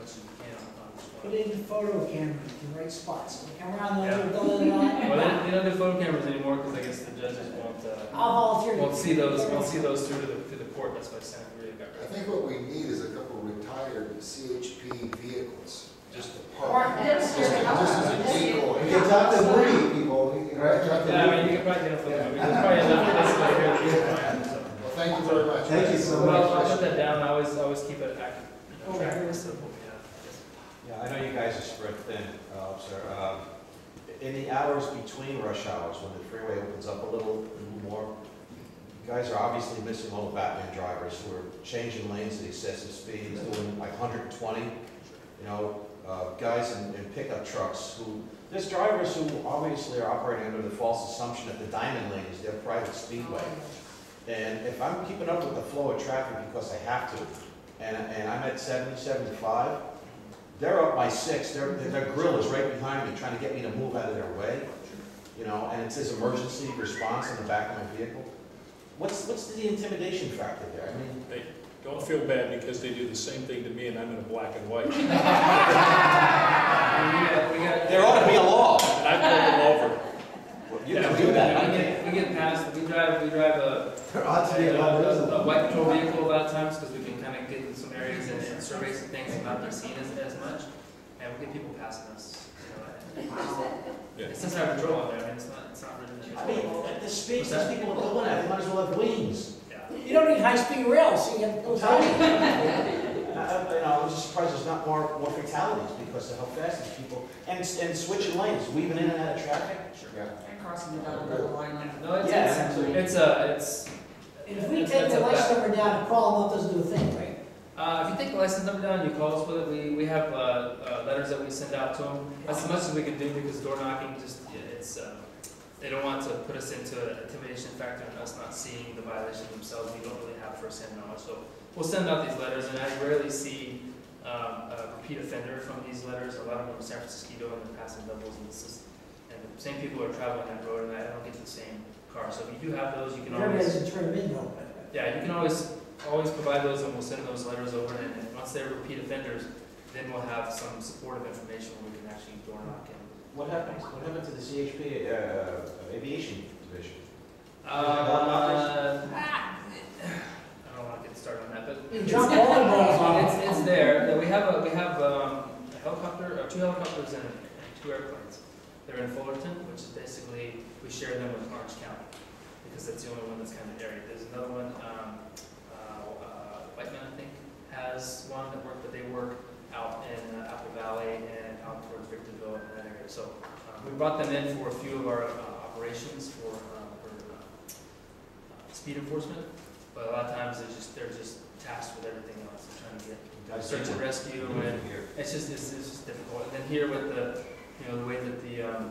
much as we can on on each Put one. in the photo camera in the right spots. We come around the Yeah. other, the other line. Well, they, they don't do photo cameras anymore, because I guess the judges won't, uh, I'll volunteer. to- won't see those, won't see those through to the, to the court, that's why Senate really got I rid of it. think what we need is a couple retired CHP vehicles, just to Or- park. Just just as a decoy. You can talk to Woody, people, right? Talk to Yeah, I mean, you could probably get a photo, I mean, there's probably enough [laughs] places out here that you can find, so. Well, thank you very much. Thank you so Well, much. I'll put that down, I always, I always keep it active, you know, track of what we have. Yeah, I know you guys are spread thin, uh, sir. Um, In the hours between rush hours, when the freeway opens up a little, more, you guys are obviously missing all the Batman drivers who are changing lanes at excessive speeds, doing like 120. You know, uh, guys in in pickup trucks who, there's drivers who obviously are operating under the false assumption that the diamond lane is their private speedway. And if I'm keeping up with the flow of traffic because I have to, and, and I'm at 70, 75, they're up by six, their, their grill is right behind me, trying to get me to move out of their way, you know, and it says emergency response on the back of my vehicle. What's, what's the intimidation factor there? I mean, they Don't feel bad because they do the same thing to me and I'm in a black and white. And I mean, we got, we got. there ought to be a law. I pulled them over. You Yeah, can we- do that. We get, we get past, we drive, we drive a, There ought to be a a, lot of a- a white patrol vehicle a lot of times, because we can kind of get in some areas and and surveys and things not being seen as, as much, and we get people passing us, you know, and Yeah. it's just our patrol out there, I mean, it's not, it's not written in. I mean, at the speed these people are going at, they might as well have wings. Yeah. You don't need high-speed rail, so you have to go Tell [laughs] I, I- you know, I was just surprised there's not more, more fatalities because of how fast these people, and, and switching lanes, weaving in and out of traffic. Sure. Yeah. And crossing the double double line like. No, it's, Yeah, it's, it's a, it's, if we That's- take the a license number down and call them up, doesn't do a thing, right? Uh, if you take the license number down, you call us with it, we, we have, uh, uh, letters that we send out to them. That's as much as we can do because door knocking just, it's, um, they don't want to put us into an intimidation factor and us not seeing the violation themselves. We don't really have first-hand knowledge, so we'll send out these letters and I rarely see, um, a repeat offender from these letters. A lot of them are San Francisco and they're passing doubles and it's just, and the same people are traveling that road and I don't get the same car. So if you do have those, you can Everybody always. doesn't turn them in though. Yeah, you can always, always provide those and we'll send those letters over and, and once they're repeat offenders, then we'll have some supportive information where we can actually door knock and. What happens, what happened to the CHP, uh, aviation division? Uh, [sighs] I don't wanna get started on that, but. You jump [laughs] It's, it's there, we have a, we have, um, a helicopter, or two helicopters and, and two airplanes. They're in Fullerton, which is basically, we share them with Orange County, because that's the only one that's kind of area. There's another one, um, uh, uh, Whiteman, I think, has one that work, but they work out in uh, Apple Valley and out towards Victorville and that area. So, um, we brought them in for a few of our, uh, operations for, um, for, uh, uh, speed enforcement, but a lot of times they're just, they're just tasked with everything else, they're trying to get search and rescue, and it's just, it's, it's just difficult. And then here with the, you know, the way that the, um,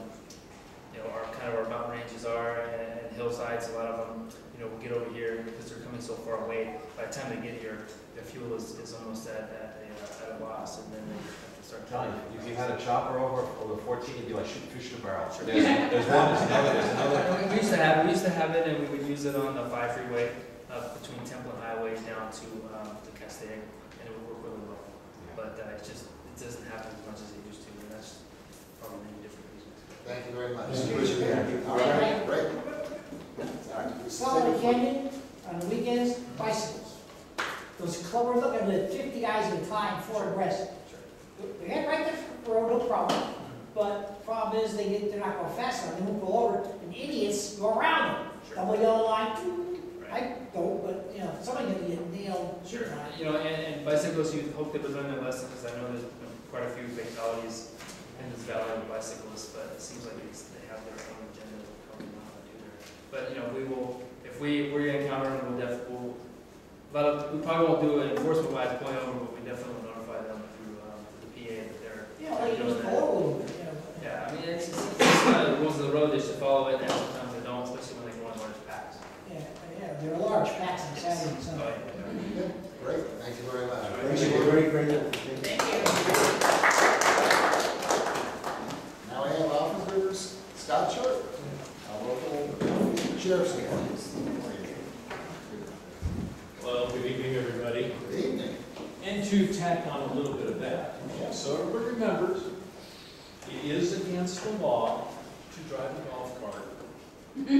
you know, our, kind of our mountain ranges are and, and hillsides, a lot of them, you know, will get over here because they're coming so far away. By the time they get here, their fuel is, is almost at, at a, uh, at a loss, and then they have to start. Telling you, if you had a chopper over, over fourteen, it'd be like shooting fish in a barrel. There's, there's one, there's another, there's another. [laughs] We used to have, we used to have it, and we would use it on the five freeway, uh, between Templin Highway down to, um, to Castaic, and it would work really well. But, uh, it's just, it doesn't happen as much as it used to, and that's probably many different reasons. Thank you very much. Thank you. Appreciate it. All right, great. All right. Soledad Canyon, on the weekends, bicycles. Those club, we're looking at fifty guys at a time, four abreast. We had right there for road, no problem. But problem is, they get, they're not going fast enough, they won't go over, and idiots go around them. Double yellow line, I don't, but, you know, somebody gonna get nailed. Sure, you know, and, and bicyclists, you hope they would learn their lesson, because I know there's been quite a few fatalities in this valley with bicyclists, but it seems like it's, they have their own agenda, of how they want to do their. But, you know, we will, if we, we're encounter them, we'll def, we'll, but we probably won't do it enforcement wise, point over, but we definitely will notify them through, um, through the PA that they're. You know, like, doing just that. go over a little bit, you know. Yeah, I mean, it's, it's, it's kind of the rules of the road, they should follow it, and sometimes they don't, especially when they go on large packs. Yeah. yeah, they're Saturday and Sunday. Okay, Great, thank you very much. Thank you, very great. Thank you. Now we have officers, Scott Short, our local sheriff's department. Well, good evening, everybody. Good evening. And to tack on a little bit of that, so everybody remembers, it is against the law to drive a golf cart [laughs]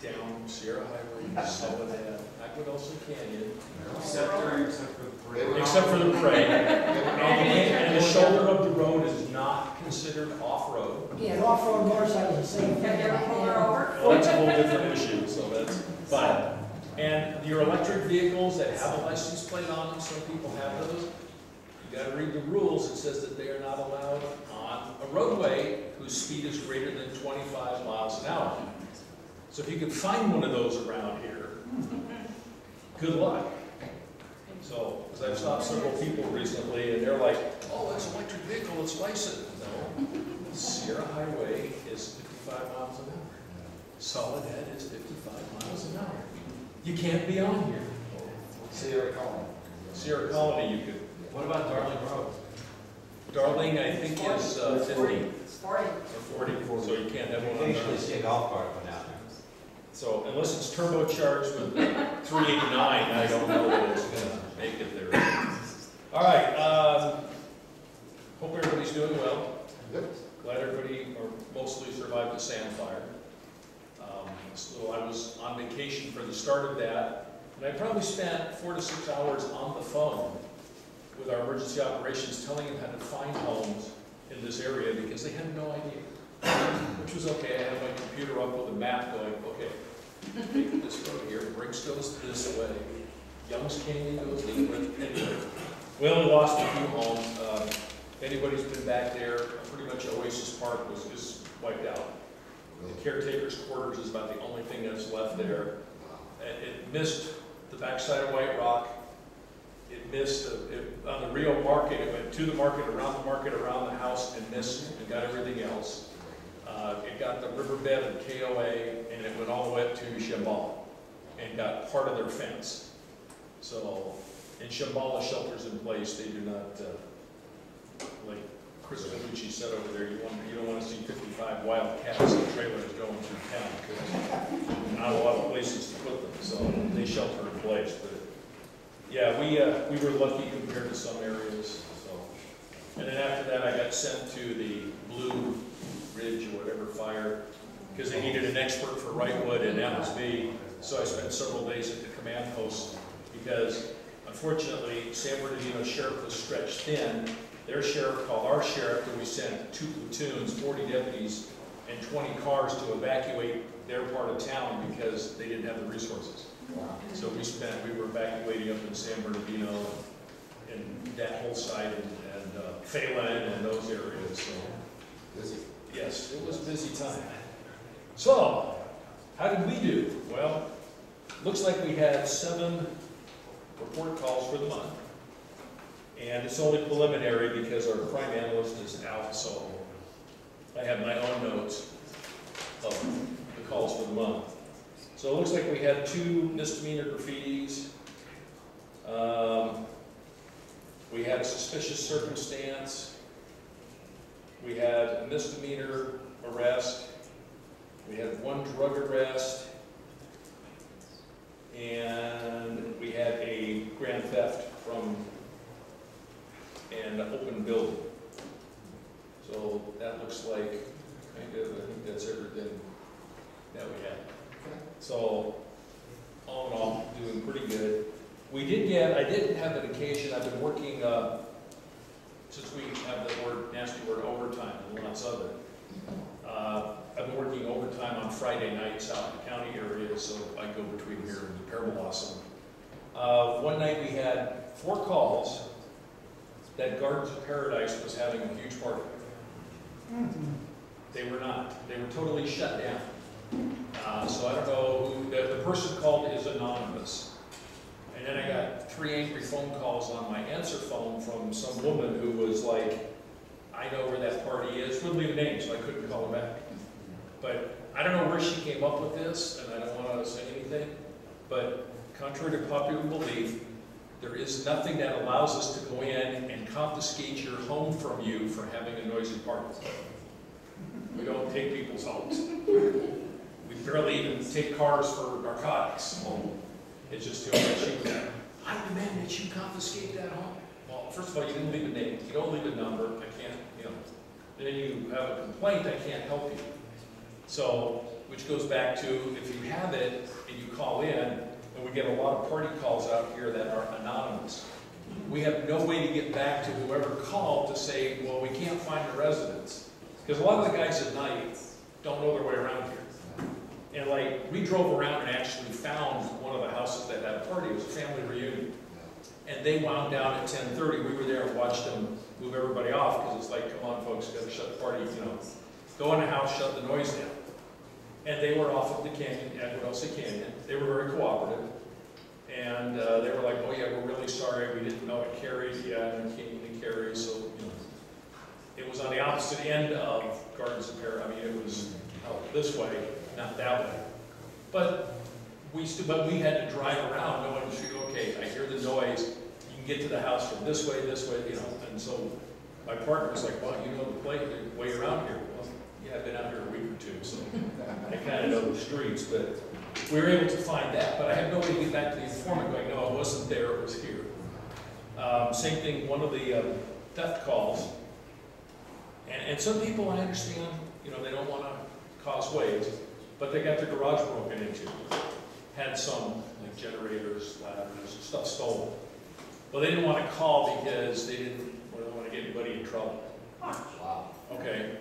down Sierra Highway, Soledad, Agua Dulce Canyon, Except for, except for the parade. They were [laughs] And, not- and the shoulder of the road is not considered off-road. Yeah, off-road motorcycle is the same thing. Have you ever pulled her over? Well, that's a whole different issue, so that's, but, and your electric vehicles that have a license plate on them, some people have those, you gotta read the rules, it says that they are not allowed on a roadway whose speed is greater than twenty-five miles an hour. So if you can find one of those around here, good luck. So, because I've stopped several people recently, and they're like, oh, it's an electric vehicle, it's licensed. No, Sierra Highway is fifty-five miles an hour. Soledad is fifty-five miles an hour. You can't be on here. Sierra Colony. Sierra Colony, you could, What about Darling Road? Darling, I think is uh, fifty Sporty. or forty, so you can't have one on Occasionally there. see a golf cart going out there. So unless it's turbocharged with three eighty-nine, I don't know that it's gonna make it there. All right, um, hope everybody's doing well. Good. Glad everybody, or mostly survived the sand fire. Um, So I was on vacation for the start of that, and I probably spent four to six hours on the phone with our emergency operations, telling them how to find homes in this area, because they had no idea. Which was okay, I had my computer up with a map going, okay, this road here, Briggs goes this way, Young's Canyon goes this way. We only lost a few homes, um, anybody's been back there, pretty much Oasis Park was just wiped out. The caretaker's quarters is about the only thing that's left there. It, it missed the backside of White Rock. It missed, uh, it, on the real Market, it went to the market, around the market, around the house, and missed, and got everything else. Uh, it got the riverbed of KOA, and it went all the way up to Shambhala, and got part of their fence. So, in Shambhala shelters in place, they do not, uh, like Chris Galucci said over there, you want, you don't want to see fifty-five wild cats and trailers going through town, because not a lot of places to put them, so they shelter in place, but, yeah, we, uh, we were lucky compared to some areas, so. And then after that, I got sent to the Blue Ridge or whatever fire, because they needed an expert for Wrightwood and MSB, so I spent several days at the command post, because unfortunately, San Bernardino Sheriff was stretched thin, their sheriff called our sheriff, and we sent two platoons, forty deputies, and twenty cars to evacuate their part of town because they didn't have the resources. So we spent, we were evacuating up in San Bernardino and that whole side and, and uh, Phelan and those areas, so. Yes, it was a busy time. So, how did we do? Well, looks like we had seven report calls for the month. And it's only preliminary because our crime analyst is out, so I have my own notes of the calls for the month. So it looks like we had two misdemeanor graffitis. Um, We had a suspicious circumstance. We had a misdemeanor arrest. We had one drug arrest. And we had a grand theft from an open building. So that looks like, kind of, I think that's everything that we had. So, all in all, doing pretty good. We did get, I did have an occasion, I've been working, uh, since we have the nasty word overtime and lots of it. Uh, I've been working overtime on Friday nights out in the county area, so I go between here and the Pearblossom. Uh, one night we had four calls that Gardens of Paradise was having a huge party. They were not. They were totally shut down. Uh, so I don't know who, the, the person called is anonymous. And then I got three angry phone calls on my answer phone from some woman who was like, I know where that party is, wouldn't leave a name, so I couldn't call her back. But I don't know where she came up with this, and I don't want to say anything, but contrary to popular belief, there is nothing that allows us to go in and confiscate your home from you for having a noisy party. We don't take people's homes. We barely even take cars for narcotics. It's just too much. I demand that you confiscate that home. Well, first of all, you didn't leave a name, you don't leave a number, I can't, you know. Then you have a complaint, I can't help you. So, which goes back to, if you have it and you call in, and we get a lot of party calls out here that are anonymous. We have no way to get back to whoever called to say, well, we can't find the residents. Because a lot of the guys at night don't know their way around here. And like, we drove around and actually found one of the houses that had a party, it was a family reunion. And they wound down at ten thirty, we were there and watched them move everybody off, because it's like, come on, folks, gotta shut the party, you know. Go in the house, shut the noise down. And they were off of the canyon, Agua Dulce Canyon, they were very cooperative. And uh, they were like, oh yeah, we're really sorry, we didn't know it carried, yeah, and it came to carry, so, you know. It was on the opposite end of Gardens of Paradise, I mean, it was out this way, not that way. But we but we had to drive around knowing, okay, I hear the noise, get to the house from this way, this way, you know, and so my partner was like, well, you know the play, way around here. Well, yeah, I've been out here a week or two, so I kind of know the streets, but we were able to find that, but I have no way to get back to the informant going, no, I wasn't there, it was here. Um, same thing, one of the uh, theft calls, and, and some people, I understand, you know, they don't want to cause waves, but they got their garage broken into, had some, like generators, ladders, stuff stolen. Well, they didn't want to call because they didn't, well, they didn't want to get anybody in trouble. Wow. Okay,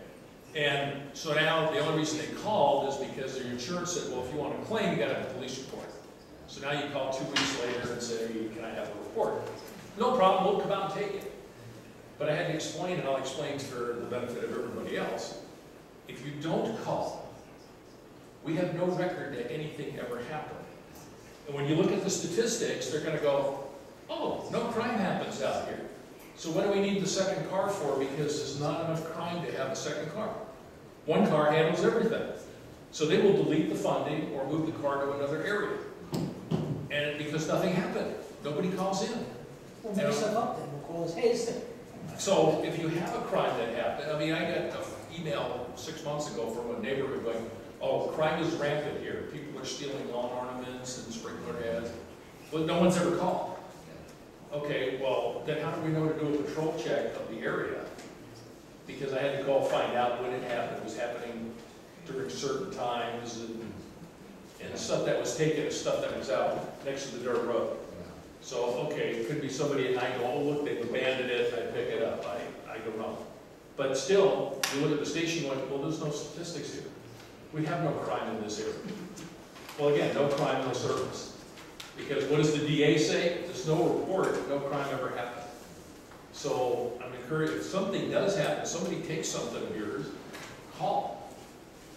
and so now the only reason they called is because their insurance said, well, if you want to claim, you gotta have a police report. So now you call two weeks later and say, can I have a report? No problem, we'll come out and take it. But I had to explain, and I'll explain for the benefit of everybody else. If you don't call, we have no record that anything ever happened. And when you look at the statistics, they're gonna go, oh, no crime happens out here. So what do we need the second car for? Because there's not enough crime to have a second car. One car handles everything. So they will delete the funding or move the car to another area. And because nothing happened, nobody calls in. We'll up then, we'll call this. So if you have a crime that happened, I mean, I got an email six months ago from a neighborhood going, oh, crime is rampant here. People are stealing lawn ornaments and sprinkler heads, but no one's ever called. Okay, well, then how do we know to do a patrol check of the area? Because I had to go find out when it happened, it was happening during certain times, and, and stuff that was taken is stuff that was out next to the dirt road. So, okay, it could be somebody at night, oh, look, they've abandoned it, I pick it up, I, I don't know. But still, you look at the station, going, well, there's no statistics here. We have no crime in this area. Well, again, no crime, no service. Because what does the DA say? There's no report, no crime ever happened. So I'm encouraged, if something does happen, somebody takes something of yours, call.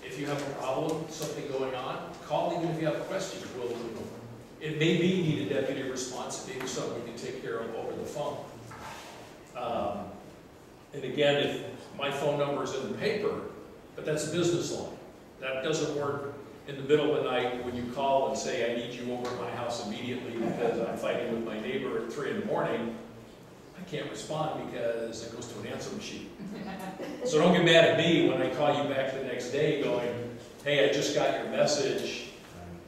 If you have a problem, something going on, call even if you have questions. We'll, it may be need a deputy response, it may be something can take care of over the phone. Um, and again, if my phone number is in the paper, but that's a business line. That doesn't work in the middle of the night when you call and say, I need you over at my house immediately because I'm fighting with my neighbor at three in the morning. I can't respond because it goes to an answer machine. So don't get mad at me when I call you back the next day going, hey, I just got your message.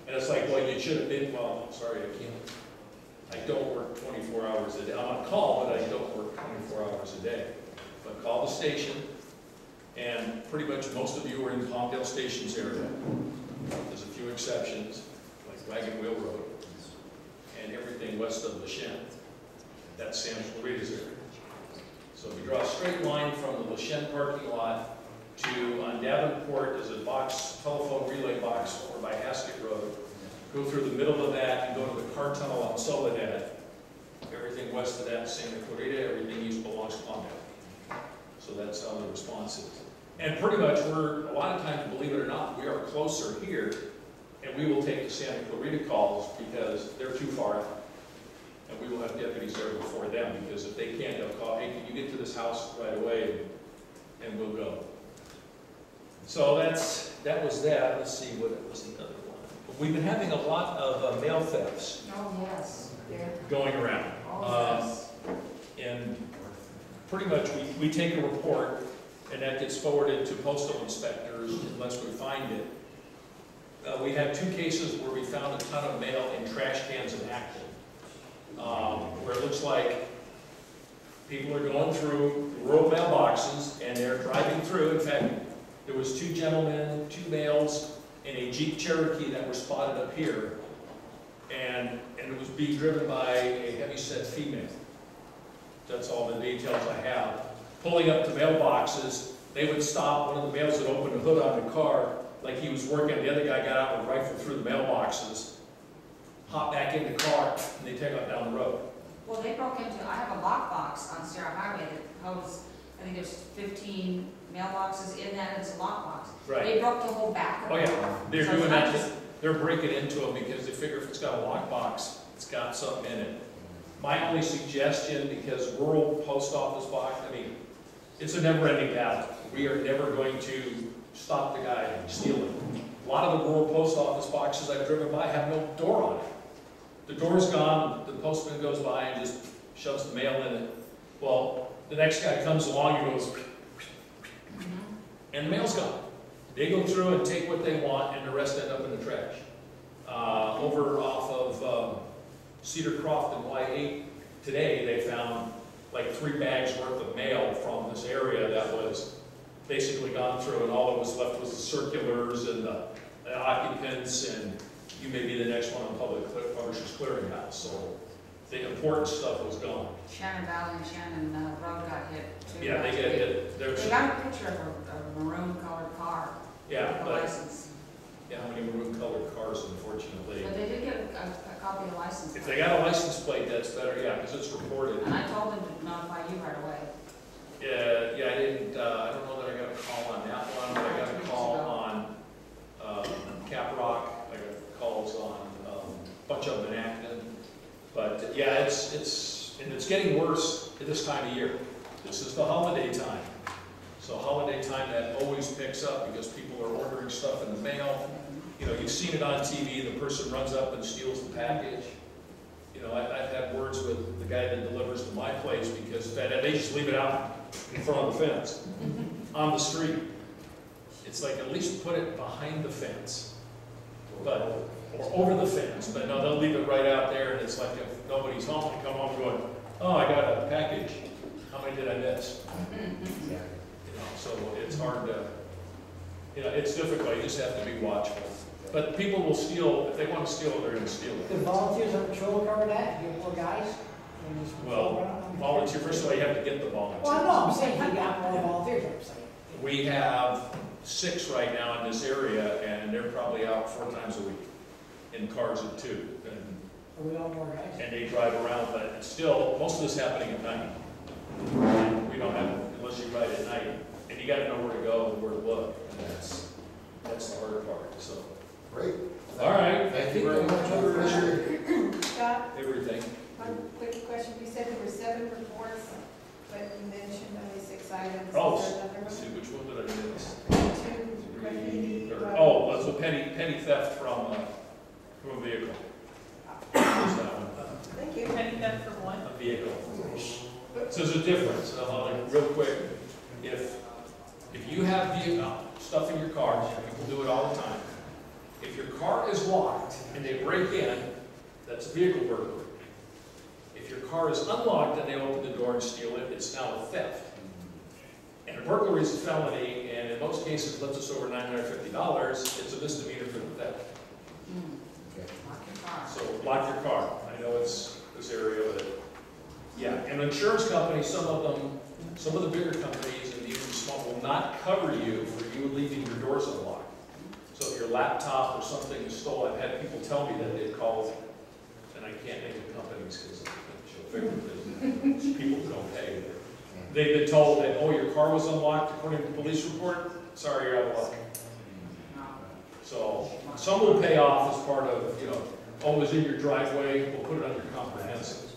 And it's like, well, you should have been, well, I'm sorry, I can't. I don't work 24 hours a day. I'm on call, but I don't work 24 hours a day. But call the station, and pretty much most of you are in Palmdale Stations area. There's a few exceptions, like Wagon Wheel Road, and everything west of Shen. That's Santa Clarita's area. So if you draw a straight line from the Lashen parking lot to, on Davenport, there's a box, telephone relay box over by Haskett Road. Go through the middle of that and go to the car tunnel on Soledad. Everything west of that, Santa Clarita, everything east belongs to Palmdale. So that's how the response is. And pretty much we're, a lot of times, believe it or not, we are closer here, and we will take the Santa Clarita calls because they're too far out. And we will have deputies there before them, because if they can't, they'll call, hey, can you get to this house right away? And we'll go. So that's, that was that. Let's see, what was the other one? we've been having a lot of uh, mail thefts Oh, yes, yeah. going around. Oh, Um, yes. And pretty much, we, we take a report, and that gets forwarded to postal inspectors unless we find it. Uh, we had two cases where we found a ton of mail in trash cans in Acton, um, where it looks like people are going through rural mailboxes, and they're driving through. In fact, there was two gentlemen, two males, in a Jeep Cherokee that were spotted up here, and, and it was being driven by a heavy-set female. That's all the details I have. Pulling up to mailboxes, they would stop, one of the males would open the hood on the car, like he was working, the other guy got out and rifled through the mailboxes, hop back in the car, and they take off down the road. Well, they broke into, I have a lockbox on Sierra Highway that holds, I think there's fifteen mailboxes in that, it's a lockbox. They broke the whole back of Oh, it. yeah, they're So it's doing not that, just- they're breaking into them because they figure if it's got a lockbox, it's got something in it. My only suggestion, because rural post office box, I mean, it's a never-ending battle. We are never going to stop the guy stealing. A lot of the rural post office boxes I've driven by have no door on it. The door's gone, the postman goes by and just shoves the mail in it. Well, the next guy comes along and goes, and the mail's gone. They go through and take what they want, and the rest end up in the trash. Uh, over off of um, Cedar Croft and Y eight, today, they found like three bags worth of mail from this area that was basically gone through, and all that was left was the circulars and the the occupants, and you may be the next one on Public Publishers Clearinghouse, so the important stuff was gone. Shannon Valley and Shannon uh, Road got hit too. Yeah, they last get week. hit, They got a picture of a, a maroon colored car. yeah, but, license. yeah, how many maroon colored cars, unfortunately. But they did get a, a copy of license. If they got a license plate, that's better, yeah, because it's reported. And I told them to notify you right away. Yeah, yeah, I didn't, uh, I don't know that I got a call on that one, but I got a call on, um, Cap Rock, I got calls on, um, a bunch of them in Acton. But, yeah, it's, it's, and it's getting worse at this time of year. This is the holiday time. So holiday time, that always picks up because people are ordering stuff in the mail. You know, you've seen it on TV, the person runs up and steals the package. You know, I, I've had words with the guy that delivers to my place because they they just leave it out in front of the fence, [laughs] on the street. It's like, at least put it behind the fence, but, or over the fence, but no, they'll leave it right out there, and it's like if nobody's home, they come home going, oh, I got a package, how many did I miss? [laughs] You know, so it's hard to, you know, it's difficult, you just have to be watchful. But people will steal, if they want to steal it, they're gonna steal it. The volunteers on patrol cover that, you have more guys? and Well? Volunteer, first of all, you have to get the volunteers. Well, no, I'm saying you got more volunteers, I'm saying. We have six right now in this area, and they're probably out four times a week in cars of two. And, Are we all more guys? and they drive around, but still, most of this happening at night. We don't have, unless you ride at night, and you gotta know where to go and where to look, and that's, that's the harder part, so. Great. All right, Thank you very much, we appreciate. Scott, everything. one quick question. You said there were seven reports, but you mentioned only six items. Oh, Is there another Let's see, which one did I miss? Two graffiti. Or- uh, Oh, that's a penny, petty theft from, uh, from a vehicle. There's that one. Thank you. Penny theft from what? a vehicle. So there's a difference, uh, like, real quick, if, if you have vehicle, stuff in your car, people do it all the time. If your car is locked and they break in, that's a vehicle burglary. If your car is unlocked and they open the door and steal it, it's now a theft. And a burglary is a felony, and in most cases, lets us over nine hundred fifty dollars, it's a misdemeanor for the theft. Lock your car. So lock your car. I know it's this area, but, yeah. And insurance companies, some of them, some of the bigger companies and even small will not cover you for you leaving your doors unlocked. So if your laptop or something is stolen, I've had people tell me that they've called, and I can't name the companies because she'll figure that people don't pay. They've been told that, oh, your car was unlocked according to the police report, sorry, you're out of luck. So some will pay off as part of, you know, oh, in your driveway, we'll put it on your comprehensive.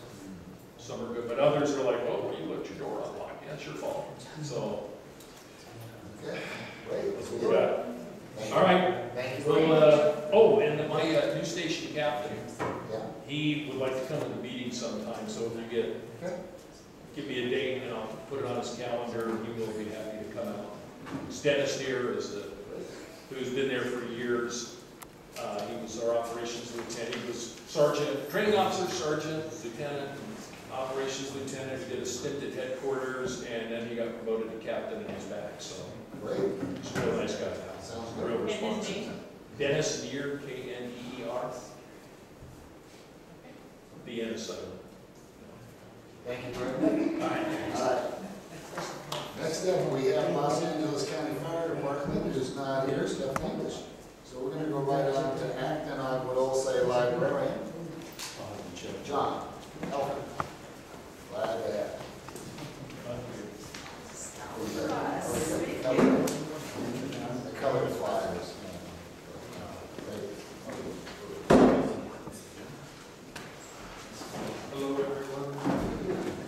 Some are good, but others are like, oh, you left your door unlocked, yeah, it's your fault. So, Okay, great. That's what we got. All right, Thank you. well, uh, oh, and my, uh, new station captain. Yeah, He would like to come to the meeting sometime, so if you get, okay. give me a date and I'll put it on his calendar, and he will be happy to come out. Dennis here is the, who's been there for years. Uh, he was our operations lieutenant, he was sergeant, training officer, sergeant, lieutenant, operations lieutenant, he did a stint at headquarters, and then he got promoted to captain and he's back, so Great, he's a real nice guy. Sounds Real good. And responsive. Dennis Kneer, K N E E R. The N is silent. Thank you very much. All right. All right. Next up, we have Los Angeles County Fire Department, who's not here, Stephanie English. So we're gonna go right on to Acton, Agua Dulce librarian. John, Elford. Glad to have you. The colored flyers. Hello, everyone.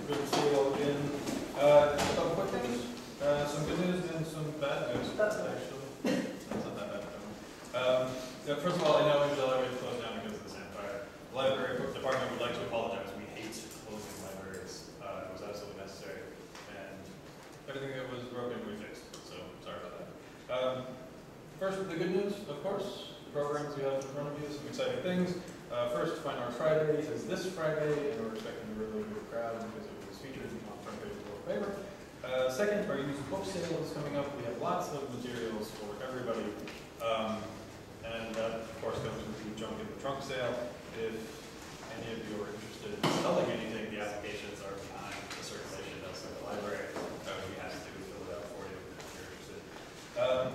Good to see you all again. Uh, some quick things, uh, some good news and some bad news, actually. That's not that bad. Um, yeah, first of all, I know in July we closed down because of the sand fire. The library department would like to apologize. We hate closing libraries. Uh, it was absolutely necessary. And everything that was broken, we fixed, so sorry about that. Um, first, the good news, of course, the programs we have in front of you, some exciting things. Uh, first, Fine Art Friday is this And expecting a really good crowd because it was featured on front page of the local paper. Uh, second, our used book sale is coming up. We have lots of materials for everybody. Um, and that, of course, comes with the junk in the trunk sale. If any of you are interested in selling anything, the applications are behind the circulation outside the library. I would be happy to fill it out for you if you're interested. Um,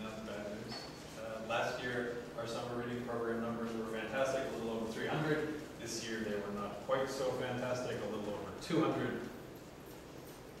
not bad news. Uh, last year, our summer reading program numbers were fantastic, a little over three hundred. This year, they were not quite so fantastic, a little over two hundred.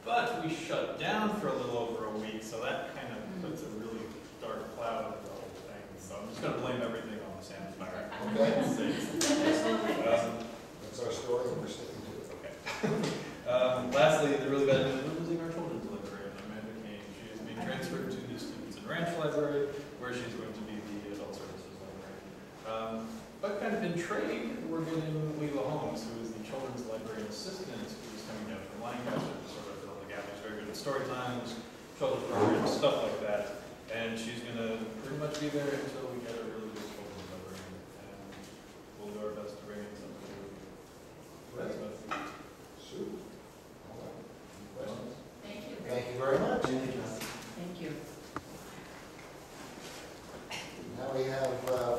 But we shut down for a little over a week, so that kind of puts a really dark cloud over the whole thing. So I'm just gonna blame everything on the sand fire. Okay, [laughs] Um, that's our story, and we're sticking to it. Okay. [laughs] Um, lastly, the really bad news, we're losing our children's librarian, Amanda Kane. She is being transferred to the Stevenson Ranch Library, where she's going to be the adult services librarian. Um, Buckland in trade, we're getting Leila Holmes, who is the children's library assistant, who is coming down from Lancaster to sort of fill the gap. She's very good at story times, children's programs, stuff like that. And she's going to pretty much be there until we get a really good children's library. And we'll do our best to bring in something. That's about it. Sure. All right. Any questions? Thank you. Thank you very much. Thank you. Now we have uh,